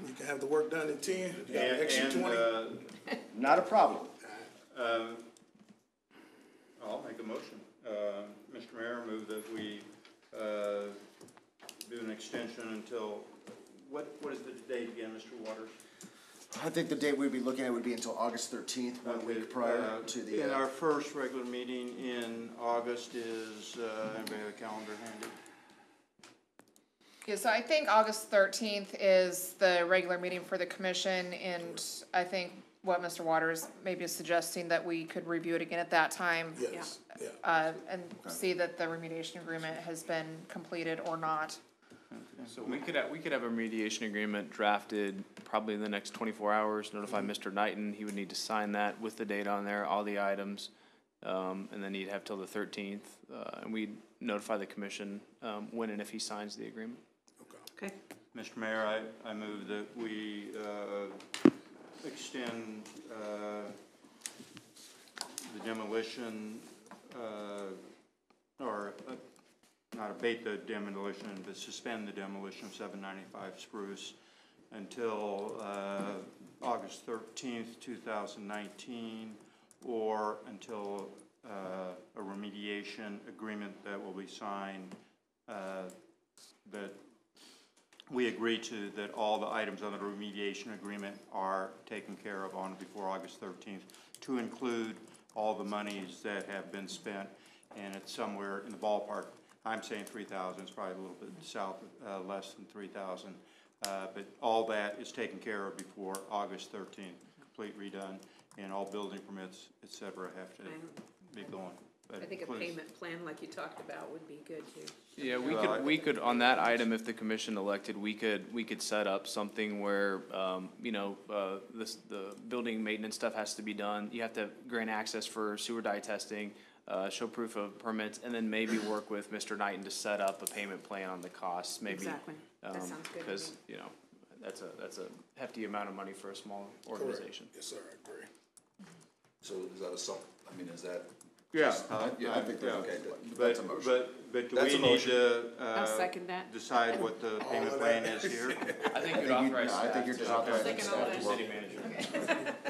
[SPEAKER 1] you can have the work done in ten, you got an extra
[SPEAKER 10] and,
[SPEAKER 1] twenty.
[SPEAKER 10] uh,
[SPEAKER 13] Not a problem.
[SPEAKER 10] Um, I'll make a motion. Uh, Mr. Mayor, move that we, uh, do an extension until, what, what is the date again, Mr. Waters?
[SPEAKER 11] I think the date we'd be looking at would be until August thirteenth, one week prior
[SPEAKER 10] Uh,
[SPEAKER 11] to the.
[SPEAKER 10] In
[SPEAKER 11] uh,
[SPEAKER 10] our first regular meeting in August is, uh, anybody have a calendar handy?
[SPEAKER 8] Yeah, so I think August thirteenth is the regular meeting for the commission, and I think what Mr. Waters maybe is suggesting that we could review it again at that time.
[SPEAKER 1] Yes, yeah.
[SPEAKER 8] Uh, and see that the remediation agreement has been completed or not.
[SPEAKER 6] So we could have, we could have a mediation agreement drafted probably in the next twenty-four hours, notify Mr. Knighton, he would need to sign that with the date on there, all the items. Um, and then he'd have till the thirteenth, uh, and we'd notify the commission, um, when and if he signs the agreement.
[SPEAKER 14] Okay,
[SPEAKER 10] Mr. Mayor, I, I move that we, uh, extend, uh, the demolition, uh, or, uh, not abate the demolition, but suspend the demolition of seven ninety-five Spruce until, uh, August thirteenth, two thousand nineteen, or until, uh, a remediation agreement that will be signed, that we agree to that all the items on the remediation agreement are taken care of on before August thirteenth, to include all the monies that have been spent, and it's somewhere in the ballpark. I'm saying three thousand, it's probably a little bit south, uh, less than three thousand. Uh, but all that is taken care of before August thirteenth, complete redone, and all building permits, et cetera, have to be going. But
[SPEAKER 14] I think a payment plan like you talked about would be good too.
[SPEAKER 6] Yeah, we
[SPEAKER 10] Well, I-
[SPEAKER 6] could, we could, on that item, if the commission elected, we could, we could set up something where, um, you know, uh, this, the building maintenance stuff has to be done. You have to grant access for sewer dye testing, uh, show proof of permits, and then maybe work with Mr. Knighton to set up a payment plan on the costs, maybe.
[SPEAKER 14] Exactly. That
[SPEAKER 6] um,
[SPEAKER 14] sounds good to
[SPEAKER 6] Because,
[SPEAKER 14] me.
[SPEAKER 6] you know, that's a, that's a hefty amount of money for a small
[SPEAKER 1] Correct.
[SPEAKER 6] organization.
[SPEAKER 1] Yes, sir, I agree.
[SPEAKER 2] So is that a some, I mean, is that?
[SPEAKER 10] Yeah,
[SPEAKER 2] Yeah, I think that's
[SPEAKER 10] yeah.
[SPEAKER 2] okay,
[SPEAKER 10] But,
[SPEAKER 2] that's a motion.
[SPEAKER 10] but, but do
[SPEAKER 2] That's
[SPEAKER 10] we
[SPEAKER 2] a
[SPEAKER 10] need
[SPEAKER 2] motion.
[SPEAKER 10] to,
[SPEAKER 14] I'll
[SPEAKER 10] uh,
[SPEAKER 14] second that.
[SPEAKER 10] decide what the payment plan is here?
[SPEAKER 6] I think you'd
[SPEAKER 11] think you-
[SPEAKER 6] authorize
[SPEAKER 11] I think
[SPEAKER 6] staff
[SPEAKER 11] you're
[SPEAKER 6] to-
[SPEAKER 11] just authorizing
[SPEAKER 14] Second
[SPEAKER 11] staff to
[SPEAKER 14] that.
[SPEAKER 11] work.
[SPEAKER 6] City manager.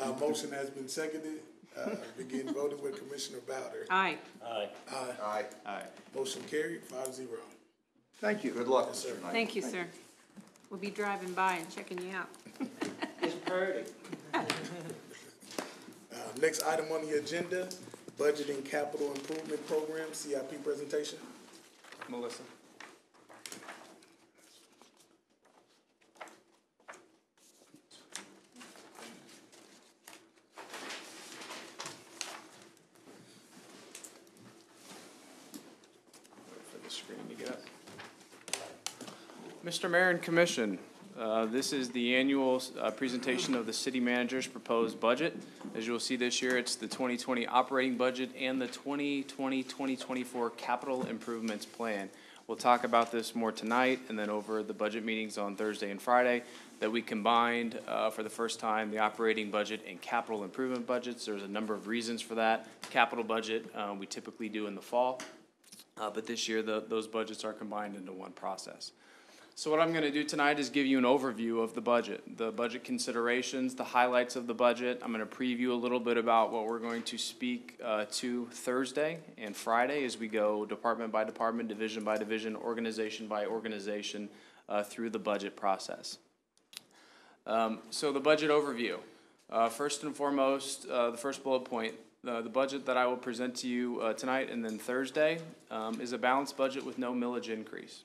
[SPEAKER 1] Uh, motion has been seconded, uh, begin voting with Commissioner Bauder.
[SPEAKER 14] Aye.
[SPEAKER 4] Aye.
[SPEAKER 1] Aye,
[SPEAKER 2] Aye.
[SPEAKER 10] Aye.
[SPEAKER 1] motion carried, five zero.
[SPEAKER 13] Thank you.
[SPEAKER 2] Good luck,
[SPEAKER 1] Yes, sir.
[SPEAKER 2] Mr. Knight.
[SPEAKER 14] Thank you, sir. We'll be driving by and checking you out.
[SPEAKER 13] It's pretty.
[SPEAKER 1] Uh, next item on the agenda, Budgeting Capital Improvement Program, CIP presentation.
[SPEAKER 6] Melissa. Mr. Mayor and Commission, uh, this is the annual uh, presentation of the city manager's proposed budget. As you'll see this year, it's the 2020 operating budget and the 2020-2024 capital improvements plan. We'll talk about this more tonight and then over the budget meetings on Thursday and Friday that we combined uh, for the first time the operating budget and capital improvement budgets. There's a number of reasons for that. Capital budget uh, we typically do in the fall, uh, but this year the, those budgets are combined into one process. So what I'm gonna do tonight is give you an overview of the budget, the budget considerations, the highlights of the budget. I'm gonna preview a little bit about what we're going to speak uh, to Thursday and Friday as we go department by department, division by division, organization by organization uh, through the budget process. Um, so the budget overview. Uh, first and foremost, uh, the first bullet point, the, the budget that I will present to you uh, tonight and then Thursday um, is a balanced budget with no millage increase.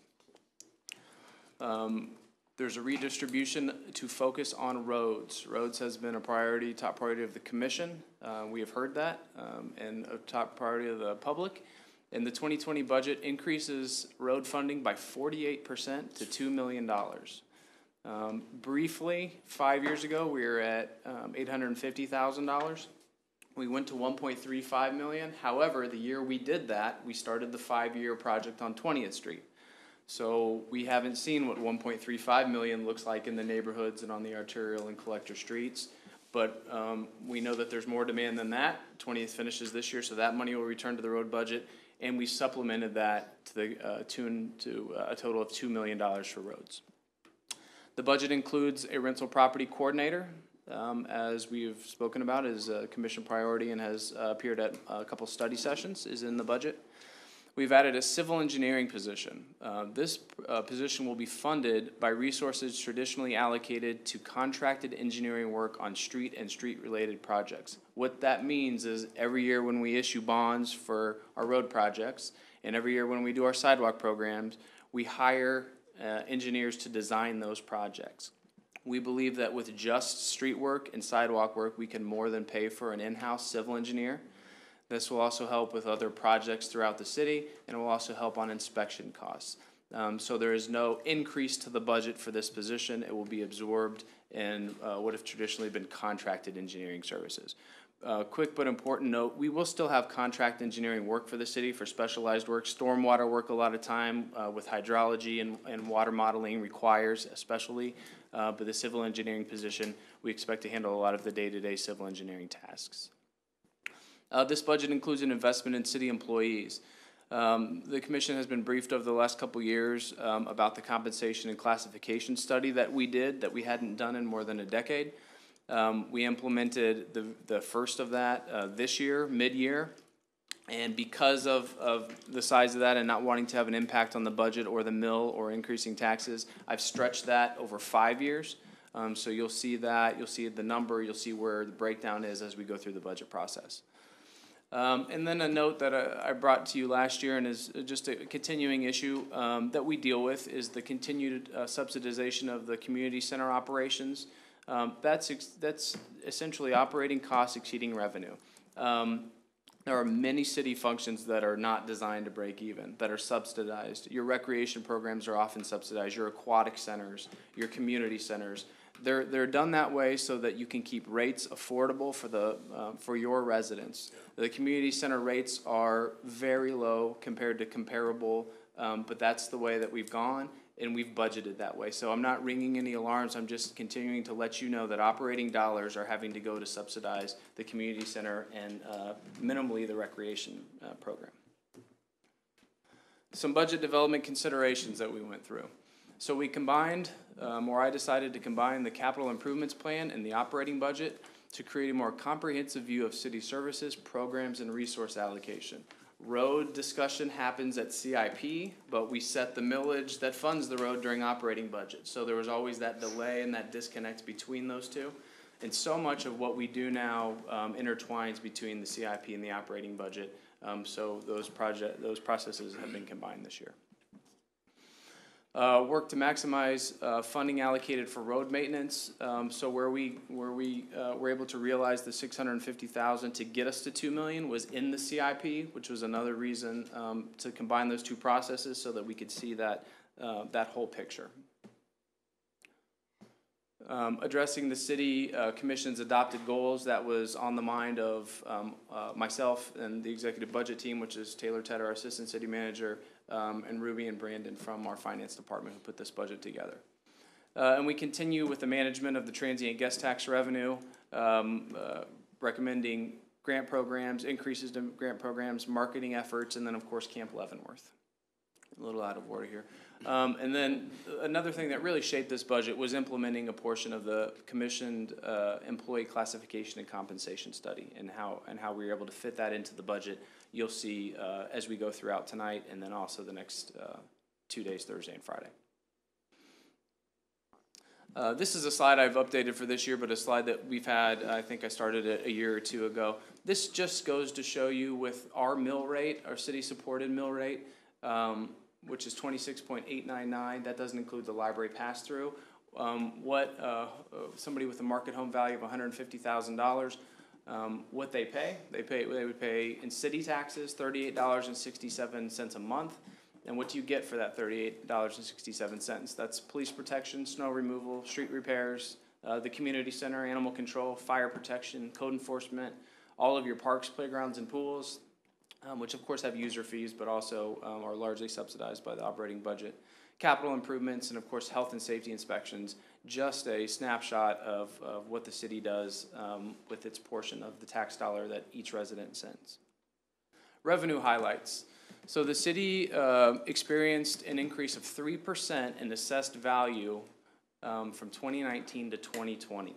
[SPEAKER 6] Um, there's a redistribution to focus on roads. Roads has been a priority, top priority of the commission. Uh, we have heard that, um, and a top priority of the public. And the 2020 budget increases road funding by 48% to $2 million. Um, briefly, five years ago, we were at um, $850,000. We went to 1.35 million. However, the year we did that, we started the five-year project on 20th Street. So we haven't seen what 1.35 million looks like in the neighborhoods and on the arterial and collector streets. But um, we know that there's more demand than that. 20th finishes this year, so that money will return to the road budget. And we supplemented that to the uh, tune to uh, a total of $2 million for roads. The budget includes a rental property coordinator, um, as we've spoken about, is a commission priority and has uh, appeared at a couple study sessions, is in the budget. We've added a civil engineering position. Uh, this uh, position will be funded by resources traditionally allocated to contracted engineering work on street and street-related projects. What that means is every year when we issue bonds for our road projects, and every year when we do our sidewalk programs, we hire uh, engineers to design those projects. We believe that with just street work and sidewalk work, we can more than pay for an in-house civil engineer. This will also help with other projects throughout the city, and will also help on inspection costs. Um, so there is no increase to the budget for this position. It will be absorbed in uh, what have traditionally been contracted engineering services. Uh, quick but important note, we will still have contract engineering work for the city for specialized work. Stormwater work a lot of time uh, with hydrology and, and water modeling requires especially. Uh, but the civil engineering position, we expect to handle a lot of the day-to-day civil engineering tasks. Uh, this budget includes an investment in city employees. Um, the commission has been briefed over the last couple years um, about the compensation and classification study that we did that we hadn't done in more than a decade. Um, we implemented the, the first of that uh, this year, mid-year, and because of, of the size of that and not wanting to have an impact on the budget or the mill or increasing taxes, I've stretched that over five years. Um, so you'll see that, you'll see the number, you'll see where the breakdown is as we go through the budget process. Um, and then a note that I, I, brought to you last year and is just a continuing issue um, that we deal with is the continued uh, subsidization of the community center operations. Um, that's, that's essentially operating costs exceeding revenue. Um, there are many city functions that are not designed to break even, that are subsidized. Your recreation programs are often subsidized, your aquatic centers, your community centers. They're, they're done that way so that you can keep rates affordable for, the, uh, for your residents. The community center rates are very low compared to comparable, um, but that's the way that we've gone and we've budgeted that way. So I'm not ringing any alarms. I'm just continuing to let you know that operating dollars are having to go to subsidize the community center and uh, minimally the recreation uh, program. Some budget development considerations that we went through. So we combined, um, or I decided to combine the capital improvements plan and the operating budget to create a more comprehensive view of city services, programs, and resource allocation. Road discussion happens at CIP, but we set the millage that funds the road during operating budget. So there was always that delay and that disconnect between those two. And so much of what we do now um, intertwines between the CIP and the operating budget. Um, so those project, those processes have been combined this year. Uh, work to maximize, uh, funding allocated for road maintenance, um, so where we, where we, uh, were able to realize the six hundred and fifty thousand to get us to two million was in the CIP, which was another reason, um, to combine those two processes so that we could see that, uh, that whole picture. Um, addressing the city, uh, commission's adopted goals, that was on the mind of, um, uh, myself and the executive budget team, which is Taylor Ted, our assistant city manager, um, and Ruby and Brandon from our finance department who put this budget together. Uh, and we continue with the management of the transient guest tax revenue, um, uh, recommending grant programs, increases to grant programs, marketing efforts, and then, of course, Camp Leavenworth. A little out of order here. Um, and then another thing that really shaped this budget was implementing a portion of the commissioned uh, employee classification and compensation study and how and how we were able to fit that into the budget you'll see uh, as we go throughout tonight and then also the next uh, two days, Thursday and Friday. Uh, this is a slide I've updated for this year, but a slide that we've had, I think I started it a year or two ago. This just goes to show you with our mill rate, our city supported mill rate, um, which is 26.899. That doesn't include the library pass through. Um, what uh, uh, somebody with a market home value of $150,000 um, what they pay, they pay, they would pay in city taxes, thirty-eight dollars and sixty-seven cents a month. And what do you get for that thirty-eight dollars and sixty-seven cents? That's police protection, snow removal, street repairs, uh, the community center, animal control, fire protection, code enforcement, all of your parks, playgrounds, and pools, um, which of course have user fees, but also um, are largely subsidized by the operating budget. Capital improvements and of course health and safety inspections, just a snapshot of, of what the city does um, with its portion of the tax dollar that each resident sends. Revenue highlights. So the city uh, experienced an increase of 3% in assessed value um, from 2019 to 2020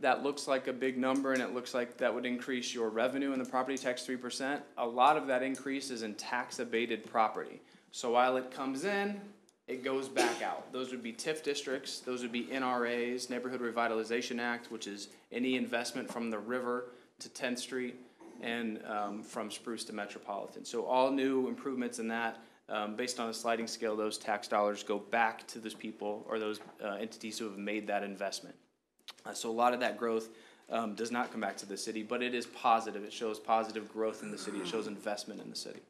[SPEAKER 6] that looks like a big number and it looks like that would increase your revenue in the property tax three percent. A lot of that increase is in tax abated property. So while it comes in, it goes back out. Those would be TIF districts, those would be NRAs, Neighborhood Revitalization Act, which is any investment from the river to Tenth Street and um, from Spruce to Metropolitan. So all new improvements in that, um, based on a sliding scale, those tax dollars go back to those people or those uh, entities who have made that investment. Uh, so a lot of that growth um, does not come back to the city, but it is positive. It shows positive growth in the city. It shows investment in the city.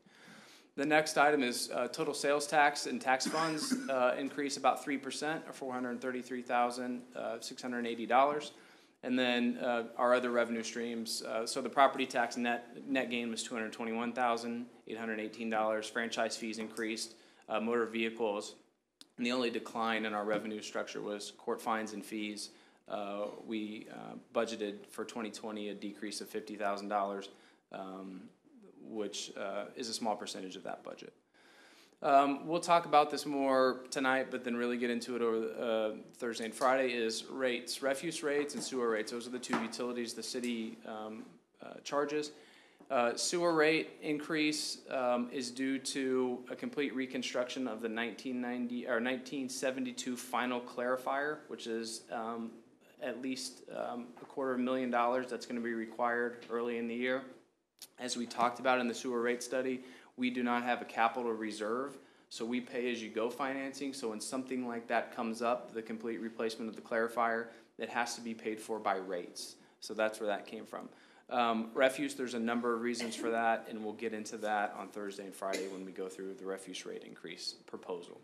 [SPEAKER 6] The next item is uh, total sales tax and tax funds uh, increase about three percent, or four hundred thirty-three thousand uh. And then uh, our other revenue streams. Uh, so the property tax net net gain was two hundred twenty-one thousand eight hundred eighteen dollars. Franchise fees increased. Uh, motor vehicles, and the only decline in our revenue structure was court fines and fees. We budgeted for 2020 a decrease of $50,000, um, which uh, is a small percentage of that budget. Um, we'll talk about this more tonight, but then really get into it over uh, Thursday and Friday. Is rates, refuse rates, and sewer rates. Those are the two utilities the city um, uh, charges. Uh, sewer rate increase um, is due to a complete reconstruction of the 1990 or 1972 final clarifier, which is um, at least um, a quarter of a million dollars that's going to be required early in the year. As we talked about in the sewer rate study, we do not have a capital reserve, so we pay as you go financing. So when something like that comes up, the complete replacement of the clarifier, it has to be paid for by rates. So that's where that came from. Um, refuse, there's a number of reasons for that, and we'll get into that on Thursday and Friday when we go through the refuse rate increase proposal.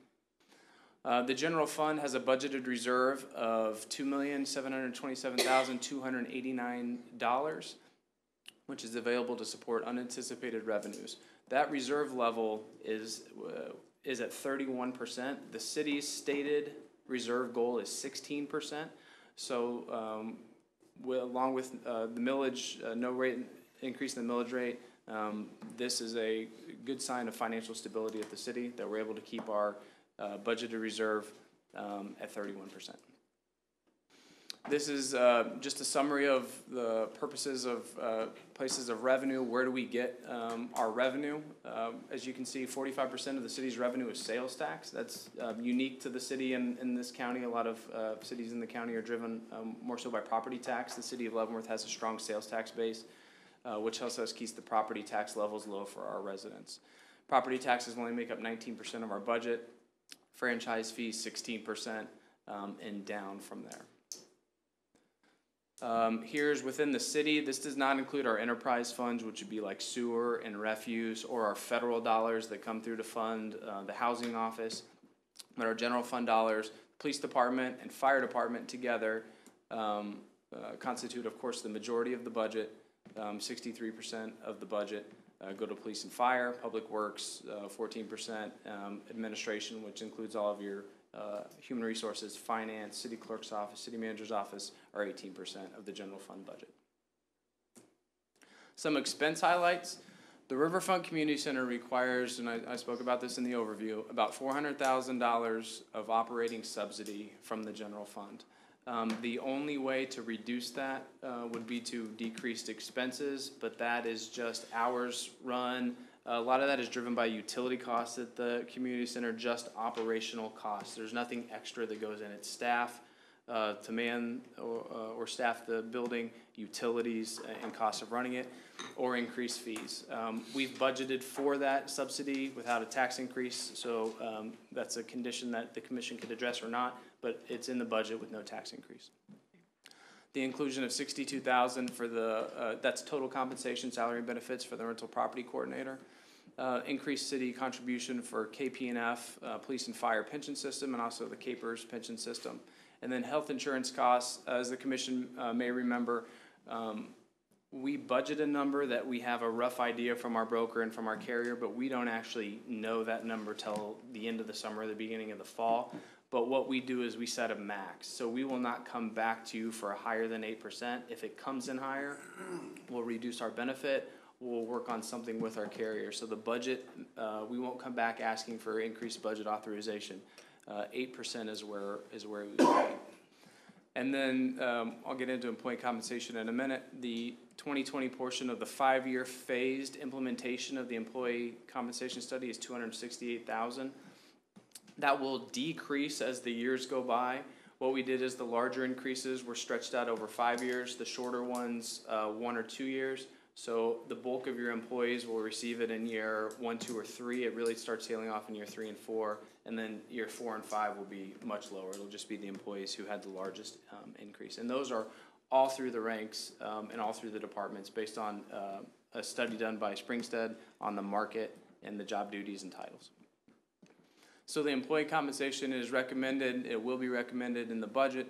[SPEAKER 6] Uh, the general fund has a budgeted reserve of $2,727,289 which is available to support unanticipated revenues. That reserve level is uh, is at thirty-one percent. The city's stated reserve goal is sixteen percent. So, um, along with uh, the millage, uh, no rate increase in the millage rate, um, this is a good sign of financial stability at the city that we're able to keep our uh, budgeted reserve um, at 31%. This is uh, just a summary of the purposes of uh, places of revenue. Where do we get um, our revenue? Um, as you can see, 45% of the city's revenue is sales tax. That's um, unique to the city and in this county. A lot of uh, cities in the county are driven um, more so by property tax. The city of Leavenworth has a strong sales tax base, uh, which helps us keep the property tax levels low for our residents. Property taxes only make up 19% of our budget. franchise fees sixteen percent, um, and down from there. Um, here's within the city, this does not include our enterprise funds, which would be like sewer and refuse, or our federal dollars that come through to fund, uh, the housing office. But our general fund dollars, police department and fire department together, um, uh, constitute, of course, the majority of the budget. Um, sixty-three percent of the budget, uh, go to police and fire, public works, uh, fourteen percent, um, administration, which includes all of your, uh, human resources, finance, city clerk's office, city manager's office, are eighteen percent of the general fund budget. Some expense highlights. The Riverfront Community Center requires, and I, I spoke about this in the overview, about four hundred thousand dollars of operating subsidy from the general fund. Um, the only way to reduce that, uh, would be to decrease expenses, but that is just hours run. A lot of that is driven by utility costs at the community center, just operational costs. There's nothing extra that goes in. It's staff, uh, to man or, uh, or staff the building, utilities uh, and costs of running it, or increased fees. Um, we've budgeted for that subsidy without a tax increase, so, um, that's a condition that the commission could address or not, but it's in the budget with no tax increase. The inclusion of sixty-two thousand for the, uh, that's total compensation, salary and benefits for the rental property coordinator. Uh, increased city contribution for KP&F, uh, police and fire pension system, and also the KPERS pension system. And then health insurance costs, as the commission, uh, may remember, um, we budget a number that we have a rough idea from our broker and from our carrier, but we don't actually know that number till the end of the summer, the beginning of the fall. But what we do is we set a max. So we will not come back to you for a higher than 8%. If it comes in higher, we'll reduce our benefit. We'll work on something with our carrier. So the budget, uh, we won't come back asking for increased budget authorization. Uh, 8% is where, is where we would be. And then um, I'll get into employee compensation in a minute. The 2020 portion of the five-year phased implementation of the employee compensation study is 268,000. That will decrease as the years go by. What we did is the larger increases were stretched out over five years, the shorter ones, uh, one or two years. So the bulk of your employees will receive it in year one, two, or three. It really starts tailing off in year three and four. And then year four and five will be much lower. It'll just be the employees who had the largest, um, increase. And those are all through the ranks, um, and all through the departments based on, uh, a study done by Springsted on the market and the job duties and titles. So the employee compensation is recommended, it will be recommended in the budget,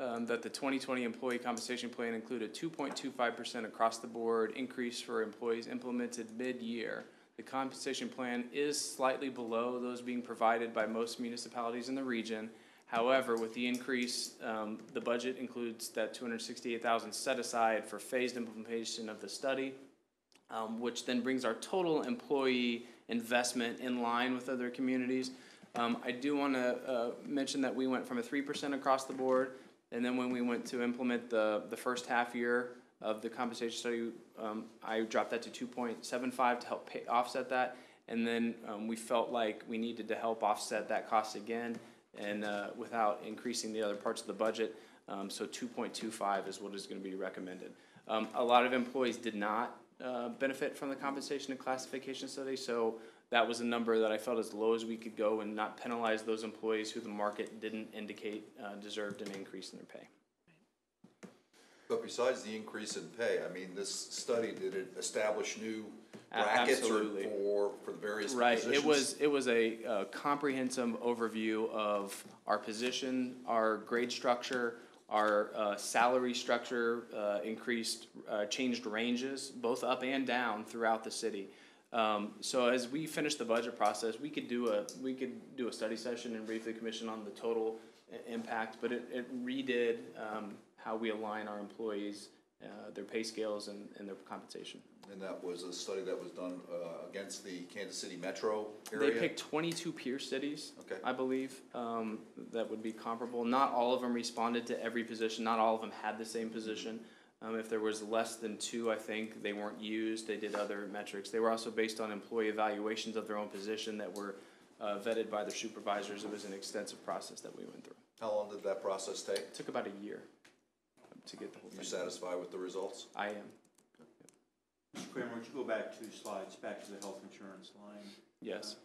[SPEAKER 6] um, that the twenty twenty employee compensation plan include a two point two five percent across the board increase for employees implemented mid-year. The compensation plan is slightly below those being provided by most municipalities in the region. However, with the increase, um, the budget includes that two hundred sixty-eight thousand set aside for phased implementation of the study, um, which then brings our total employee investment in line with other communities. Um, I do want to uh, mention that we went from a three percent across the board, and then when we went to implement the the first half year of the compensation study, um, I dropped that to two point seven five to help pay, offset that. And then um, we felt like we needed to help offset that cost again, and uh, without increasing the other parts of the budget. Um, so two point two five is what is going to be recommended. Um, a lot of employees did not uh, benefit from the compensation and classification study, so that was a number that I felt as low as we could go and not penalize those employees who the market didn't indicate uh, deserved an increase in their pay.
[SPEAKER 2] But besides the increase in pay, I mean, this study, did it establish new
[SPEAKER 6] A-
[SPEAKER 2] brackets or
[SPEAKER 6] absolutely.
[SPEAKER 2] for, for the various
[SPEAKER 6] Right,
[SPEAKER 2] positions?
[SPEAKER 6] it was, it was a uh, comprehensive overview of our position, our grade structure, our uh, salary structure, uh, increased, uh, changed ranges, both up and down throughout the city. Um, so as we finish the budget process, we could do a, we could do a study session and brief the commission on the total impact, but it, it redid, um, how we align our employees, uh, their pay scales and, and their compensation.
[SPEAKER 2] And that was a study that was done, uh, against the Kansas City metro
[SPEAKER 6] They picked twenty-two peer cities,
[SPEAKER 2] Okay.
[SPEAKER 6] I believe, um, that would be comparable. Not all of them responded to every position, not all of them had the same position. Um, if there was less than two, I think, they weren't used, they did other metrics. They were also based on employee evaluations of their own position that were, uh, vetted by their supervisors. It was an extensive process that we went through.
[SPEAKER 2] How long did that process take?
[SPEAKER 6] It took about a year to get the whole
[SPEAKER 2] You
[SPEAKER 6] thing.
[SPEAKER 2] satisfied with the results?
[SPEAKER 6] I am,
[SPEAKER 15] Mr. Kramer, would you go back two slides, back to the health insurance line?
[SPEAKER 6] yes.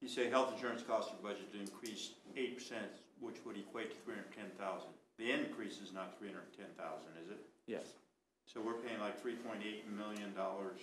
[SPEAKER 10] You say health insurance costs are budgeted to increase eight percent, which would equate to three hundred ten thousand. The increase is not three hundred ten thousand, is it?
[SPEAKER 6] Yes,
[SPEAKER 10] So we're paying like three point eight million dollars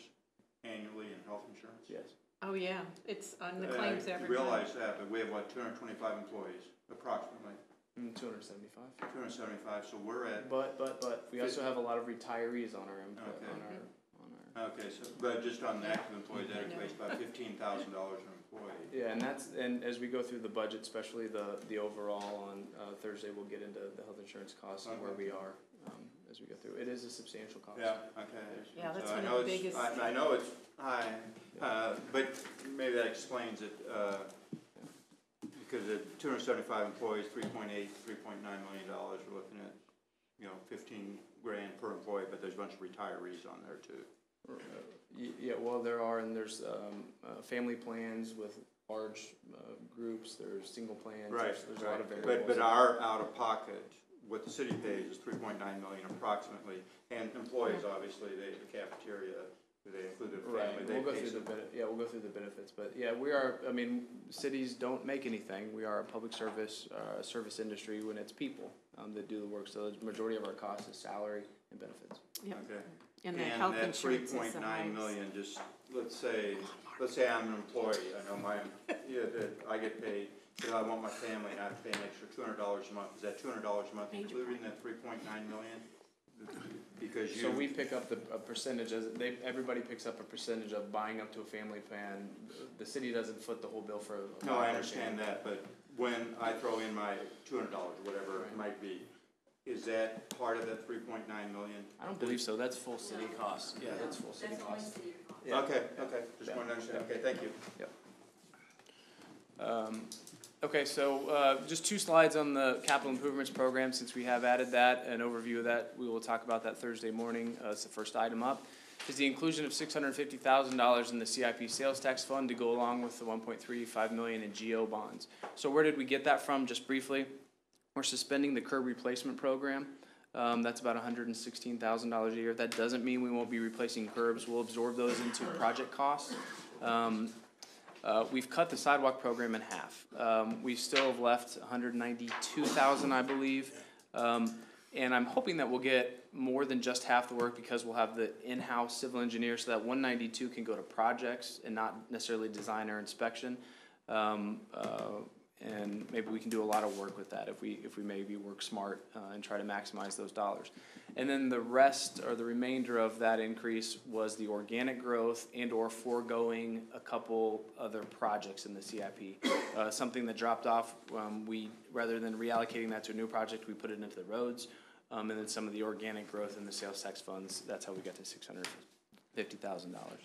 [SPEAKER 10] annually in health insurance?
[SPEAKER 6] yes.
[SPEAKER 14] Oh, yeah, it's on the
[SPEAKER 10] Uh,
[SPEAKER 14] claims
[SPEAKER 10] I
[SPEAKER 14] every month.
[SPEAKER 10] realize that, but we have what, two hundred twenty-five employees, approximately,
[SPEAKER 6] Mm, two hundred seventy-five.
[SPEAKER 10] two hundred seventy-five, so we're at,
[SPEAKER 6] But, but, but, we also have a lot of retirees on our input,
[SPEAKER 10] Okay.
[SPEAKER 6] on our, on our.
[SPEAKER 10] okay, so, but just on the active employees, that equates about fifteen thousand dollars an employee.
[SPEAKER 6] Yeah, and that's, and as we go through the budget, especially the, the overall on, uh, Thursday, we'll get into the health insurance costs and where
[SPEAKER 10] Okay.
[SPEAKER 6] we are, um, as we go through. It is a substantial cost.
[SPEAKER 10] Yeah, okay.
[SPEAKER 14] Yeah, that's
[SPEAKER 10] So I
[SPEAKER 14] one of
[SPEAKER 10] know
[SPEAKER 14] the
[SPEAKER 10] it's-
[SPEAKER 14] biggest-
[SPEAKER 10] I, I know it's high, uh, but maybe that explains it, uh, because at two hundred seventy-five employees, three point eight, three point nine million dollars, we're looking at, you know, fifteen grand per employee, but there's a bunch of retirees on there too.
[SPEAKER 6] Uh, y- Yeah, well, there are, and there's, um, uh, family plans with large, uh, groups, there's single plans,
[SPEAKER 10] Right,
[SPEAKER 6] there's, there's a lot of
[SPEAKER 10] right, but, but our out-of-pocket, what the city pays is three point nine million approximately, and employees, obviously, they, the cafeteria, they included
[SPEAKER 6] Right,
[SPEAKER 10] family, they
[SPEAKER 6] we'll go through the
[SPEAKER 10] some.
[SPEAKER 6] bene- yeah, we'll go through the benefits, but yeah, we are, I mean, cities don't make anything, we are a public service, uh, service industry when it's people, um, that do the work, so the majority of our cost is salary and benefits.
[SPEAKER 14] Yep.
[SPEAKER 10] Okay.
[SPEAKER 14] And the health
[SPEAKER 10] that three
[SPEAKER 14] insurance is
[SPEAKER 10] point
[SPEAKER 14] the
[SPEAKER 10] nine
[SPEAKER 14] highest.
[SPEAKER 10] million, just, let's say, let's say I'm an employee, I know my, yeah, that I get paid, but I want my family, and I have to pay an extra two hundred dollars a month, is that two hundred dollars a month
[SPEAKER 14] Major
[SPEAKER 10] included in that three point nine million? Because you.
[SPEAKER 6] So we pick up the, a percentage, as, they, everybody picks up a percentage of buying up to a family plan, the city doesn't foot the whole bill for. a
[SPEAKER 10] No, I
[SPEAKER 6] lot.
[SPEAKER 10] understand that, but when I throw in my two hundred dollars, whatever it might be, is that part of the three point nine million?
[SPEAKER 6] I don't believe so, that's full city cost, yeah, that's full city costs. Yeah.
[SPEAKER 10] Okay, okay, just wanted to understand, okay, thank you.
[SPEAKER 6] Um, okay, so, uh, just two slides on the capital improvements program, since we have added that, an overview of that, we will talk about that Thursday morning, uh, it's the first item up. Is the inclusion of six hundred and fifty thousand dollars in the CIP sales tax fund to go along with the one point three five million in GO bonds. So where did we get that from, just briefly? We're suspending the curb replacement program. Um, that's about hundred and sixteen thousand dollars a year. That doesn't mean we won't be replacing curbs. We'll absorb those into project costs. Um, uh, we've cut the sidewalk program in half. Um, we still have left hundred ninety-two thousand, I believe. Um, and I'm hoping that we'll get more than just half the work because we'll have the in-house civil engineer, so that one ninety-two can go to projects and not necessarily design or inspection. Um, uh, and maybe we can do a lot of work with that if we, if we maybe work smart, uh, and try to maximize those dollars. And then the rest, or the remainder of that increase was the organic growth and or foregoing a couple other projects in the CIP. Uh, something that dropped off, um, we, rather than reallocating that to a new project, we put it into the roads. Um, and then some of the organic growth in the sales tax funds, that's how we got to six hundred fifty thousand dollars.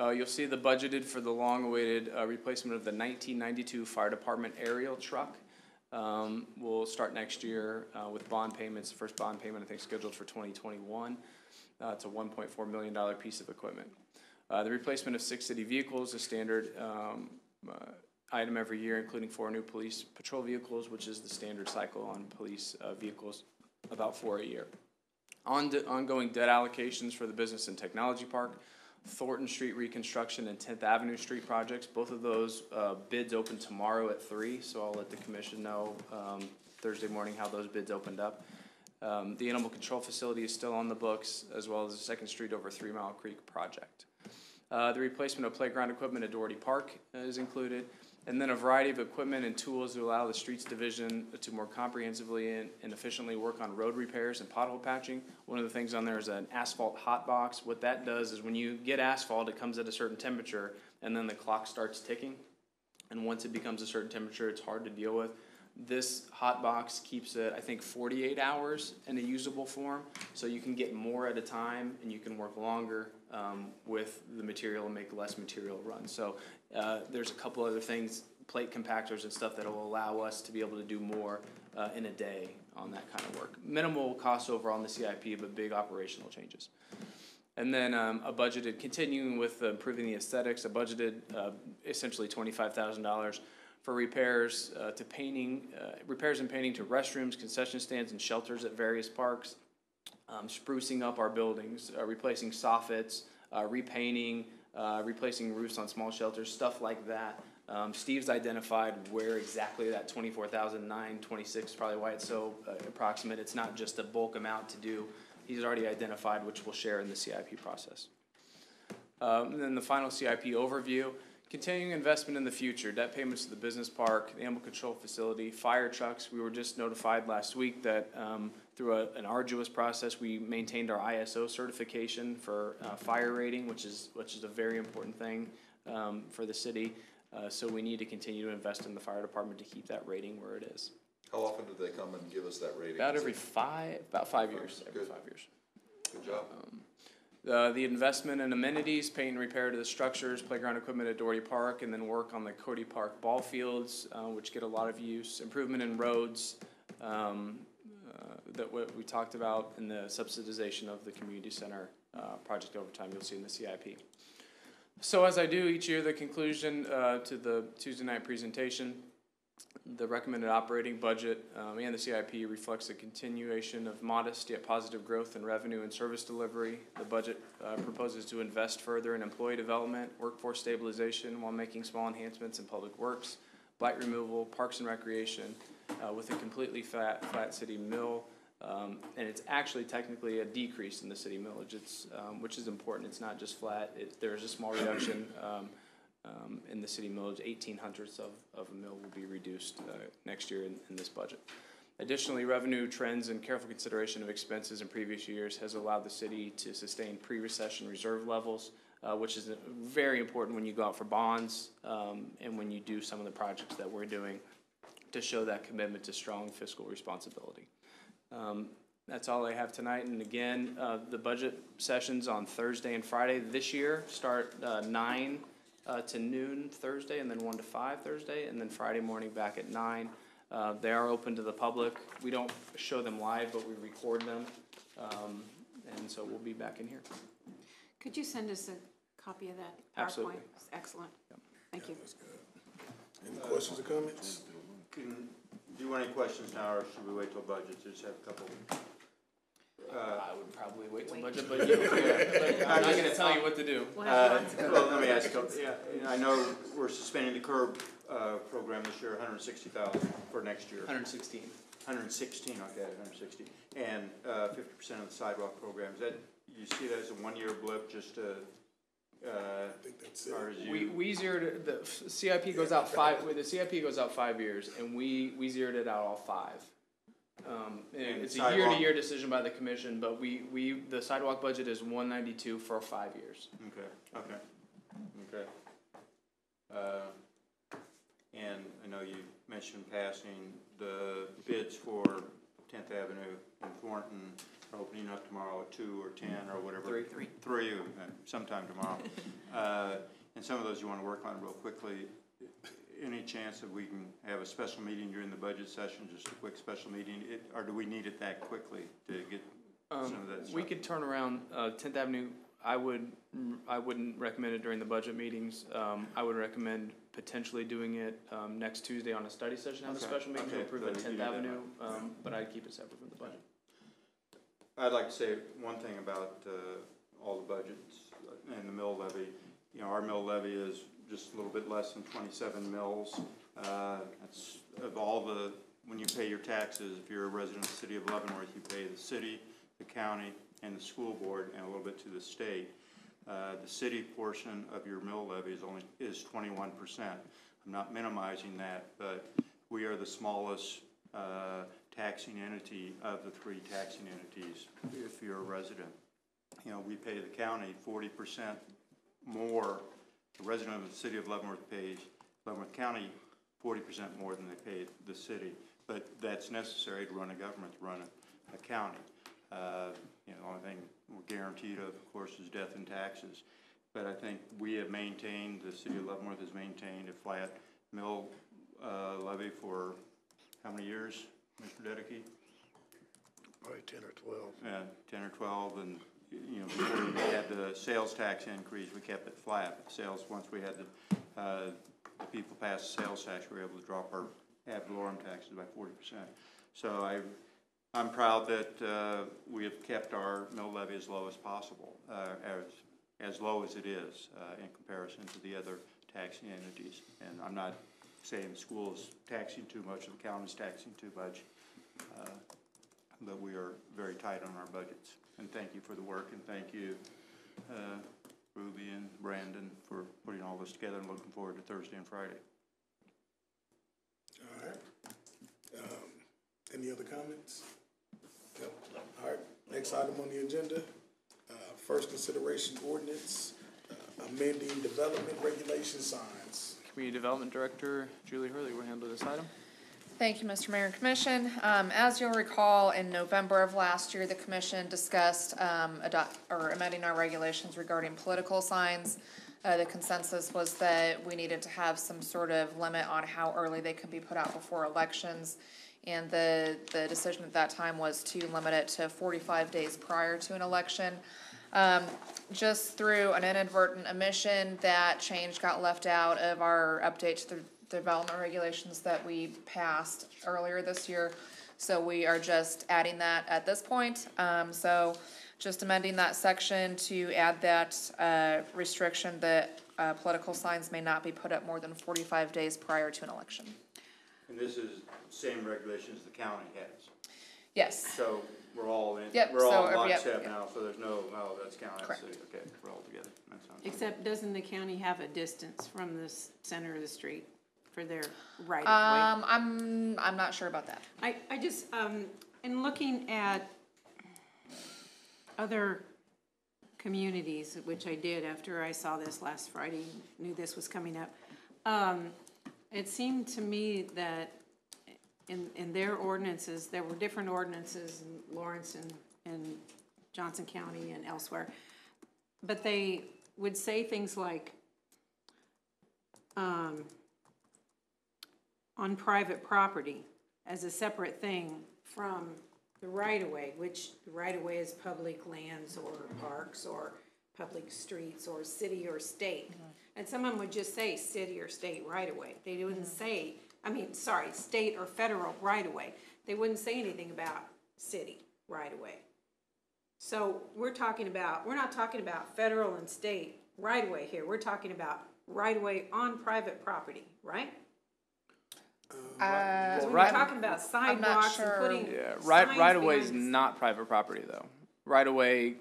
[SPEAKER 6] Uh, you'll see the budgeted for the long-awaited, uh, replacement of the nineteen ninety-two fire department aerial truck. Um, will start next year, uh, with bond payments, the first bond payment, I think, scheduled for twenty twenty-one. Uh, it's a one point four million dollar piece of equipment. Uh, the replacement of six city vehicles, is a standard, um, uh, item every year, including four new police patrol vehicles, which is the standard cycle on police, uh, vehicles, about four a year. On ongoing debt allocations for the business and technology park, Thornton Street reconstruction and Tenth Avenue Street projects, both of those, uh, bids open tomorrow at three, so I'll let the commission know, um, Thursday morning how those bids opened up. Um, the animal control facility is still on the books, as well as the Second Street over Three Mile Creek project. Uh, the replacement of playground equipment at Doherty Park is included, and then a variety of equipment and tools to allow the streets division to more comprehensively and, and efficiently work on road repairs and pothole patching. One of the things on there is an asphalt hot box. What that does is when you get asphalt, it comes at a certain temperature, and then the clock starts ticking. And once it becomes a certain temperature, it's hard to deal with. This hot box keeps it, I think, forty-eight hours in a usable form, so you can get more at a time and you can work longer um, with the material and make less material run. So uh, there's a couple other things, plate compactors and stuff that will allow us to be able to do more uh, in a day on that kind of work. Minimal cost overall on the CIP, but big operational changes. And then um, a budgeted, continuing with improving the aesthetics, a budgeted uh, essentially twenty-five thousand dollars for repairs uh, to painting, uh, repairs and painting to restrooms, concession stands, and shelters at various parks. Um, sprucing up our buildings, uh, replacing soffits, uh, repainting, uh, replacing roofs on small shelters, stuff like that. Um, Steve's identified where exactly that twenty-four thousand nine twenty-six, probably why it's so uh, approximate. It's not just a bulk amount to do. He's already identified, which we'll share in the CIP process. Um, and then the final CIP overview, continuing investment in the future, debt payments to the business park, the animal control facility, fire trucks. We were just notified last week that, um, through a, an arduous process, we maintained our ISO certification for, uh, fire rating, which is, which is a very important thing, um, for the city. Uh, so we need to continue to invest in the fire department to keep that rating where it is.
[SPEAKER 2] How often do they come and give us that rating?
[SPEAKER 6] About every five, about five years, every
[SPEAKER 2] Good.
[SPEAKER 6] five years.
[SPEAKER 2] Good job.
[SPEAKER 6] Uh, the investment in amenities, paint and repair to the structures, playground equipment at Doherty Park, and then work on the Cody Park ball fields, uh, which get a lot of use. Improvement in roads, um, that what we talked about, in the subsidization of the community center, uh, project over time, you'll see in the CIP. So as I do each year, the conclusion, uh, to the Tuesday night presentation, the recommended operating budget um, and the CIP reflects a continuation of modest yet positive growth in revenue and service delivery. The budget uh, proposes to invest further in employee development, workforce stabilization, while making small enhancements in public works, blight removal, parks and recreation, uh, with a completely flat, flat city mill. Um, and it's actually technically a decrease in the city millage, it's, um, which is important. It's not just flat. It, there's a small reduction um, um, in the city millage, eighteen hundredths of, of a mill will be reduced, uh, next year in, in this budget. Additionally, revenue trends and careful consideration of expenses in previous years has allowed the city to sustain pre-recession reserve levels, uh, which is very important when you go out for bonds, um, and when you do some of the projects that we're doing to show that commitment to strong fiscal responsibility. Um, that's all I have tonight, and again, uh, the budget sessions on Thursday and Friday this year start, uh, nine uh, to noon Thursday, and then one to five Thursday, and then Friday morning back at nine. Uh, they are open to the public. We don't show them live, but we record them. Um, and so we'll be back in here.
[SPEAKER 14] Could you send us a copy of that PowerPoint?
[SPEAKER 6] Absolutely.
[SPEAKER 14] Excellent. Thank you.
[SPEAKER 1] Any questions or comments?
[SPEAKER 10] Can, do you want any questions now, or should we wait till budget, just have a couple? Uh,
[SPEAKER 6] I would probably wait till budget, but you, but I'm not gonna tell you what to do.
[SPEAKER 14] We'll have
[SPEAKER 10] Uh,
[SPEAKER 14] lots of-
[SPEAKER 10] Well, let me ask, you, yeah, and I know we're suspending the curb, uh, program this year, hundred and sixty thousand for next year.
[SPEAKER 6] Hundred sixteen.
[SPEAKER 10] Hundred and sixteen, okay, hundred and sixty, and, uh, fifty percent of the sidewalk programs, that, you see that as a one-year blip, just to, uh,
[SPEAKER 1] I think that's it.
[SPEAKER 10] or
[SPEAKER 6] We, we zeroed, it- the CIP goes out five, the CIP goes out five years, and we, we zeroed it out all five. Um, and
[SPEAKER 10] And
[SPEAKER 6] it's a year-to-year decision by the commission, but we, we, the sidewalk budget is one ninety-two for five years.
[SPEAKER 10] Okay, okay, okay. Uh, and I know you mentioned passing the bids for Tenth Avenue in Thornton, are opening up tomorrow at two or ten or whatever.
[SPEAKER 6] Three.
[SPEAKER 10] Three. Three, uh, sometime tomorrow. Uh, and some of those you wanna work on real quickly. Any chance that we can have a special meeting during the budget session, just a quick special meeting, it, or do we need it that quickly to get some
[SPEAKER 6] Um,
[SPEAKER 10] of that stuff?
[SPEAKER 6] we could turn around, uh, Tenth Avenue, I would, I wouldn't recommend it during the budget meetings. Um, I would recommend potentially doing it, um, next Tuesday on a study session, have a special meeting to approve
[SPEAKER 10] so
[SPEAKER 6] at Tenth. Avenue, um, but I'd keep it separate from the budget.
[SPEAKER 10] I'd like to say one thing about, uh, all the budgets and the mill levy. You know, our mill levy is just a little bit less than twenty-seven mills. Uh, that's of all the, when you pay your taxes, if you're a resident of the city of Leavenworth, you pay the city, the county, and the school board, and a little bit to the state. Uh, the city portion of your mill levy is only, is twenty-one percent. I'm not minimizing that, but we are the smallest, uh, taxing entity of the three taxing entities, if you're a resident. You know, we pay the county forty percent more, the resident of the city of Leavenworth pays, Leavenworth County, forty percent more than they pay the city. But that's necessary to run a government, to run a, a county. Uh, you know, the only thing we're guaranteed of, of course, is death and taxes. But I think we have maintained, the city of Leavenworth has maintained a flat mill, uh, levy for how many years, Mr. Dedeke?
[SPEAKER 1] Probably ten or twelve.
[SPEAKER 10] uh, ten or twelve, and, you know, before we had the sales tax increase, we kept it flat. But Sales, once we had the, uh, the people pass the sales tax, we were able to drop our ad valorem taxes by forty percent. So I, I'm proud that, uh, we have kept our mill levy as low as possible, uh, as, as low as it is, uh, in comparison to the other taxing entities. And I'm not saying the school is taxing too much, the county's taxing too much, uh, but we are very tight on our budgets. And thank you for the work, and thank you, uh, Ruby and Brandon for putting all this together, and looking forward to Thursday and Friday.
[SPEAKER 1] All right. Um, Any other comments? No. All right, next item on the agenda, uh, first consideration ordinance, uh, amending development regulation signs.
[SPEAKER 6] Community Development Director Julie Hurley will handle this item.
[SPEAKER 8] Thank you, Mr. Mayor and Commission. Um, as you'll recall, in November of last year, the commission discussed, um, adopt, or amending our regulations regarding political signs. Uh, the consensus was that we needed to have some sort of limit on how early they could be put out before elections. And the, the decision at that time was to limit it to forty-five days prior to an election. Um, just through an inadvertent omission, that change got left out of our update to the development regulations that we passed earlier this year. So we are just adding that at this point. Um, so just amending that section to add that, uh, restriction that, uh, political signs may not be put up more than forty-five days prior to an election.
[SPEAKER 10] And this is same regulations the county has.
[SPEAKER 8] Yes,
[SPEAKER 10] So we're all in,
[SPEAKER 8] Yep,
[SPEAKER 10] we're all
[SPEAKER 8] so,
[SPEAKER 10] in
[SPEAKER 8] uh, yep,
[SPEAKER 10] lockstep
[SPEAKER 8] yep.
[SPEAKER 10] now, so there's no, oh, that's county, that's
[SPEAKER 8] Correct.
[SPEAKER 10] city, okay, we're all together. That sounds good.
[SPEAKER 14] Except doesn't the county have a distance from the s- center of the street for their right of way?
[SPEAKER 8] um, I'm, I'm not sure about that.
[SPEAKER 14] I, I just, um, in looking at other communities, which I did after I saw this last Friday, knew this was coming up, um, it seemed to me that in, in their ordinances, there were different ordinances in Lawrence and, and Johnson County and elsewhere. But they would say things like, um, on private property as a separate thing from the right-of-way, which the right-of-way is public lands or parks or public streets or city or state. And someone would just say city or state right-of-way. They wouldn't say, I mean, sorry, state or federal right-of-way. They wouldn't say anything about city right-of-way. So we're talking about, we're not talking about federal and state right-of-way here. We're talking about right-of-way on private property, right?
[SPEAKER 8] Uh,
[SPEAKER 14] Because we were
[SPEAKER 6] right-
[SPEAKER 14] talking about
[SPEAKER 8] I'm not
[SPEAKER 14] sidewalks and putting
[SPEAKER 6] Yeah, right,
[SPEAKER 14] signs
[SPEAKER 6] right away is not private property though. Right away,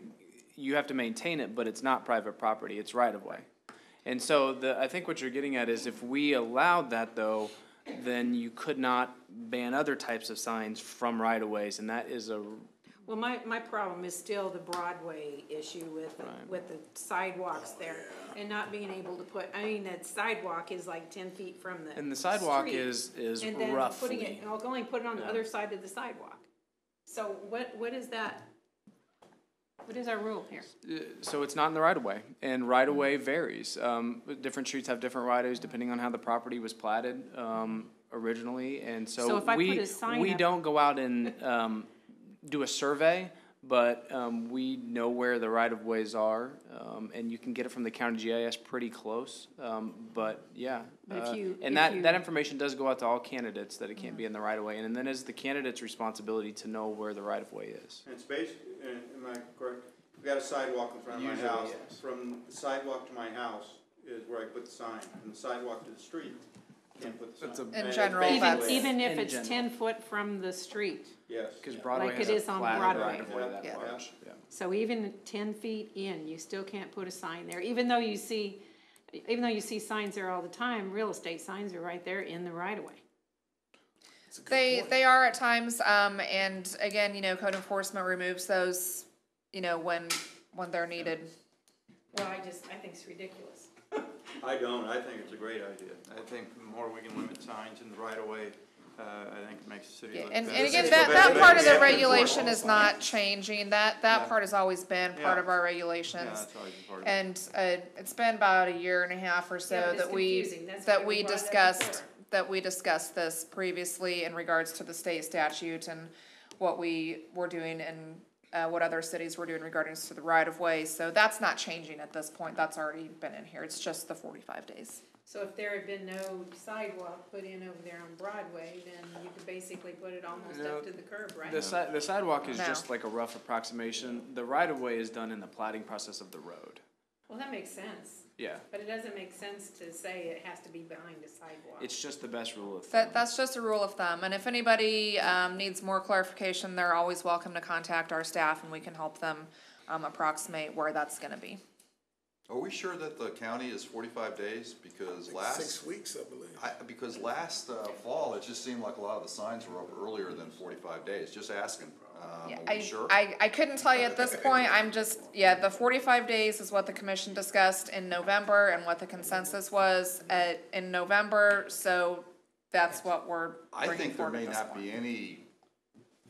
[SPEAKER 6] you have to maintain it, but it's not private property, it's right of way. And so the, I think what you're getting at is if we allowed that though, then you could not ban other types of signs from right of ways, and that is a,
[SPEAKER 14] Well, my, my problem is still the Broadway issue with, the-
[SPEAKER 6] Right.
[SPEAKER 14] with the sidewalks there oh, and not being able to put, I mean, that sidewalk is like ten feet from the
[SPEAKER 6] and the sidewalk
[SPEAKER 14] street.
[SPEAKER 6] is, is
[SPEAKER 14] And then putting it,
[SPEAKER 6] roughly.
[SPEAKER 14] I'll only put it on the
[SPEAKER 6] Yeah.
[SPEAKER 14] other side of the sidewalk. So what, what is that? What is our rule here?
[SPEAKER 6] Uh, So it's not in the right of way, and right of way varies. Um, different streets have different right of ways depending on how the property was platted, um, originally, and
[SPEAKER 14] So
[SPEAKER 6] so
[SPEAKER 14] if I put
[SPEAKER 6] we,
[SPEAKER 14] a sign
[SPEAKER 6] we
[SPEAKER 14] up-
[SPEAKER 6] don't go out and, um, do a survey, but, um, we know where the right of ways are, um, and you can get it from the county GIS pretty close, um, but, yeah.
[SPEAKER 14] But if
[SPEAKER 6] uh,
[SPEAKER 14] you-
[SPEAKER 6] And
[SPEAKER 14] if
[SPEAKER 6] that,
[SPEAKER 14] you-
[SPEAKER 6] that information does go out to all candidates, that it can't be in the right of way, and then it's the candidate's responsibility to know where the right of way is.
[SPEAKER 10] And it's basi- and am I correct? We've got a sidewalk in front of my
[SPEAKER 6] Usually,
[SPEAKER 10] house.
[SPEAKER 6] yes.
[SPEAKER 10] From the sidewalk to my house is where I put the sign. From the sidewalk to the street, can't put the
[SPEAKER 6] That's
[SPEAKER 10] sign.
[SPEAKER 6] a-
[SPEAKER 8] In
[SPEAKER 10] And it's
[SPEAKER 8] general,
[SPEAKER 14] Even,
[SPEAKER 8] that's-
[SPEAKER 14] even if
[SPEAKER 6] in
[SPEAKER 14] it's
[SPEAKER 6] general.
[SPEAKER 14] ten foot from the street.
[SPEAKER 10] Yes.
[SPEAKER 6] Cause Broadway
[SPEAKER 14] Like
[SPEAKER 6] has
[SPEAKER 14] it
[SPEAKER 6] a
[SPEAKER 14] is on
[SPEAKER 6] platted
[SPEAKER 14] Broadway.
[SPEAKER 6] right of way that
[SPEAKER 8] Yeah.
[SPEAKER 6] large, yeah.
[SPEAKER 14] So even ten feet in, you still can't put a sign there, even though you see, even though you see signs there all the time, real estate signs are right there in the right of way.
[SPEAKER 1] It's a good
[SPEAKER 8] They,
[SPEAKER 1] point.
[SPEAKER 8] they are at times, um, and again, you know, code enforcement removes those, you know, when, when they're needed.
[SPEAKER 14] Well, I just, I think it's ridiculous.
[SPEAKER 10] I don't. I think it's a great idea. I think the more we can limit signs in the right of way, uh, I think it makes the city
[SPEAKER 8] Yeah,
[SPEAKER 10] look
[SPEAKER 8] And, and again, that, that part of the
[SPEAKER 10] have to enforce
[SPEAKER 8] regulation is not changing, that, that
[SPEAKER 10] Yeah.
[SPEAKER 8] part has always been part
[SPEAKER 10] Yeah.
[SPEAKER 8] of our
[SPEAKER 10] Yeah,
[SPEAKER 8] regulations.
[SPEAKER 10] that's always part of.
[SPEAKER 8] And, uh, it's been about a year and a half or so
[SPEAKER 14] but
[SPEAKER 8] that we,
[SPEAKER 14] confusing. That's why
[SPEAKER 8] that
[SPEAKER 14] we
[SPEAKER 8] we
[SPEAKER 14] that
[SPEAKER 8] discussed,
[SPEAKER 14] before.
[SPEAKER 8] That we discussed this previously in regards to the state statute and what we were doing and, uh, what other cities were doing regarding to the right of way. So that's not changing at this point, that's already been in here, it's just the forty-five days.
[SPEAKER 14] So if there had been no sidewalk put in over there on Broadway, then you could basically put it almost
[SPEAKER 6] No,
[SPEAKER 14] up to the curb, right?
[SPEAKER 6] The si- the sidewalk is
[SPEAKER 8] No.
[SPEAKER 6] just like a rough approximation. The right of way is done in the plating process of the road.
[SPEAKER 14] Well, that makes sense,
[SPEAKER 6] Yeah,
[SPEAKER 14] but it doesn't make sense to say it has to be behind a sidewalk.
[SPEAKER 6] it's just the best rule of thumb.
[SPEAKER 8] That, that's just a rule of thumb, and if anybody, um, needs more clarification, they're always welcome to contact our staff and we can help them, um, approximate where that's gonna be.
[SPEAKER 2] Are we sure that the county is forty-five days? Because last,
[SPEAKER 1] Six weeks, I believe.
[SPEAKER 2] I, because last, uh, fall, it just seemed like a lot of the signs were up earlier than forty-five days, just asking. Um,
[SPEAKER 8] Yeah,
[SPEAKER 2] are we
[SPEAKER 8] I,
[SPEAKER 2] sure?
[SPEAKER 8] I, I couldn't tell you at this point, I'm just, yeah, the forty-five days is what the commission discussed in November and what the consensus was at, in November, so that's what we're
[SPEAKER 2] I
[SPEAKER 8] bringing
[SPEAKER 2] think there
[SPEAKER 8] forward
[SPEAKER 2] may
[SPEAKER 8] at this
[SPEAKER 2] not
[SPEAKER 8] point.
[SPEAKER 2] be any,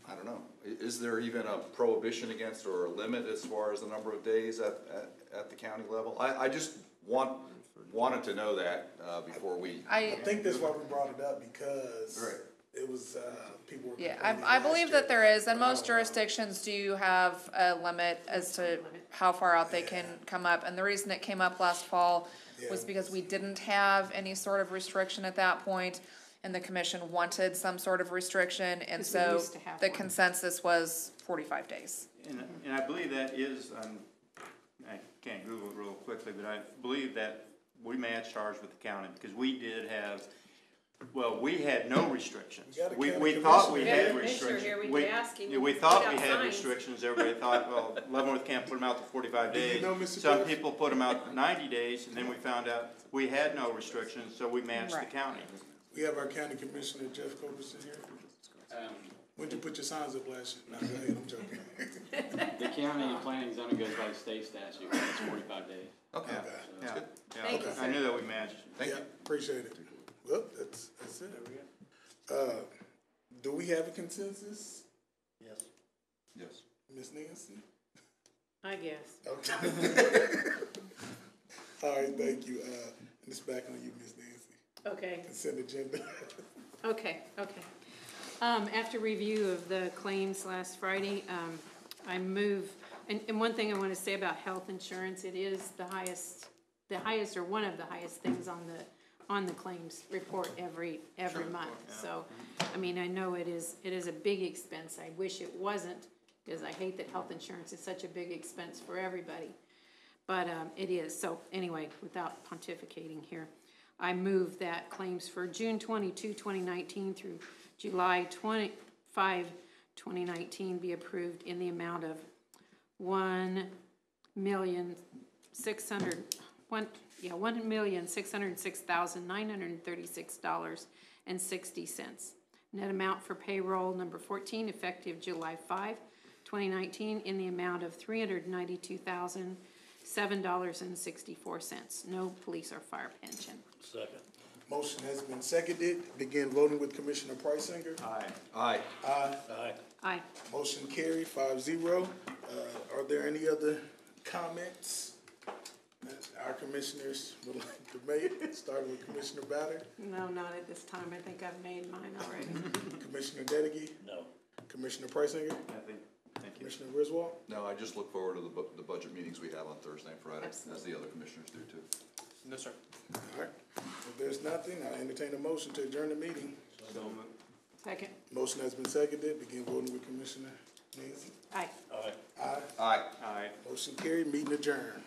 [SPEAKER 2] I don't know, I- is there even a prohibition against or a limit as far as the number of days at, at, at the county level? I, I just want, wanted to know that, uh, before we.
[SPEAKER 1] I
[SPEAKER 8] I,
[SPEAKER 1] think that's why we brought it up, because
[SPEAKER 2] Right.
[SPEAKER 1] It was, uh, people were
[SPEAKER 8] yeah,
[SPEAKER 1] complaining
[SPEAKER 8] I, I
[SPEAKER 1] last
[SPEAKER 8] believe
[SPEAKER 1] year.
[SPEAKER 8] that there is, and most jurisdictions do have a limit as to how far out they can come up, and the reason it came up last fall was
[SPEAKER 1] Yeah.
[SPEAKER 8] because we didn't have any sort of restriction at that point, and the commission wanted some sort of restriction, and
[SPEAKER 14] 'Cause we
[SPEAKER 8] so
[SPEAKER 14] used to have
[SPEAKER 8] the
[SPEAKER 14] one.
[SPEAKER 8] consensus was forty-five days.
[SPEAKER 10] And, and I believe that is, um, I can't Google it real quickly, but I believe that we matched ours with the county, because we did have, well, we had no restrictions.
[SPEAKER 1] You got a
[SPEAKER 10] We,
[SPEAKER 1] county
[SPEAKER 10] we thought we
[SPEAKER 1] commissioner.
[SPEAKER 10] had
[SPEAKER 14] Yeah, commissioner
[SPEAKER 10] restrictions.
[SPEAKER 14] here, we could ask him
[SPEAKER 10] yeah,
[SPEAKER 14] to
[SPEAKER 10] We
[SPEAKER 14] put
[SPEAKER 10] thought
[SPEAKER 14] out
[SPEAKER 10] we had
[SPEAKER 14] signs.
[SPEAKER 10] restrictions, everybody thought, well, Leavenworth can't put them out to forty-five
[SPEAKER 1] Do you
[SPEAKER 10] days.
[SPEAKER 1] know, Mr.
[SPEAKER 10] Some
[SPEAKER 1] Cliff?
[SPEAKER 10] people put them out ninety days, and then we found out we had no restrictions, so we matched the
[SPEAKER 8] Right.
[SPEAKER 10] county.
[SPEAKER 1] We have our county commissioner, Jeff Culbertson here. When'd you put your signs up last year? No, go ahead, I'm joking.
[SPEAKER 15] The county planning and zoning goes by the state statute, it's forty-five days.
[SPEAKER 2] Okay,
[SPEAKER 10] Yeah,
[SPEAKER 2] that's good.
[SPEAKER 10] yeah,
[SPEAKER 14] Thank you,
[SPEAKER 10] I knew that we matched.
[SPEAKER 2] Thank
[SPEAKER 1] Yeah,
[SPEAKER 2] you.
[SPEAKER 1] appreciate it. Well, that's, that's it. Uh, do we have a consensus,
[SPEAKER 4] Yes.
[SPEAKER 2] Yes.
[SPEAKER 1] Ms. Nancy?
[SPEAKER 14] I guess.
[SPEAKER 1] Okay. All right, thank you. Uh, and it's back on you, Ms. Nancy.
[SPEAKER 14] Okay,
[SPEAKER 1] Consent agenda.
[SPEAKER 14] okay, okay. Um, after review of the claims last Friday, um, I move, and, and one thing I wanna say about health insurance, it is the highest, the highest or one of the highest things on the, on the claims report every, every month. So, I mean, I know it is, it is a big expense. I wish it wasn't, because I hate that health insurance is such a big expense for everybody. But, um, it is, so anyway, without pontificating here, I move that claims for June 22, 2019 through July 25, 2019 be approved in the amount of one million, six hundred, one, yeah, one million, six hundred and six thousand, nine hundred and thirty-six dollars and sixty cents. Net amount for payroll number fourteen, effective July 5, 2019, in the amount of three hundred ninety-two thousand, seven dollars and sixty-four cents. No police or fire pension.
[SPEAKER 4] Second.
[SPEAKER 1] Motion has been seconded. Begin voting with Commissioner Preisinger.
[SPEAKER 10] Aye.
[SPEAKER 2] Aye.
[SPEAKER 1] Aye.
[SPEAKER 4] Aye.
[SPEAKER 14] Aye.
[SPEAKER 1] Motion carried, five zero. Uh, are there any other comments that our commissioners would like to make, starting with Commissioner Bauder,
[SPEAKER 14] No, not at this time. I think I've made mine already.
[SPEAKER 1] Commissioner Dedeke,
[SPEAKER 4] No.
[SPEAKER 1] Commissioner Preisinger,
[SPEAKER 10] I think, thank you.
[SPEAKER 1] Commissioner Griswold?
[SPEAKER 2] No, I just look forward to the bu- the budget meetings we have on Thursday and Friday, as the other commissioners do too.
[SPEAKER 6] No, sir.
[SPEAKER 1] All right. If there's nothing, I entertain a motion to adjourn the meeting.
[SPEAKER 14] Second.
[SPEAKER 1] Motion has been seconded. Begin voting with Commissioner Nancy.
[SPEAKER 14] Aye.
[SPEAKER 4] Aye.
[SPEAKER 1] Aye.
[SPEAKER 2] Aye.
[SPEAKER 10] Aye.
[SPEAKER 1] Motion carried, meeting adjourned.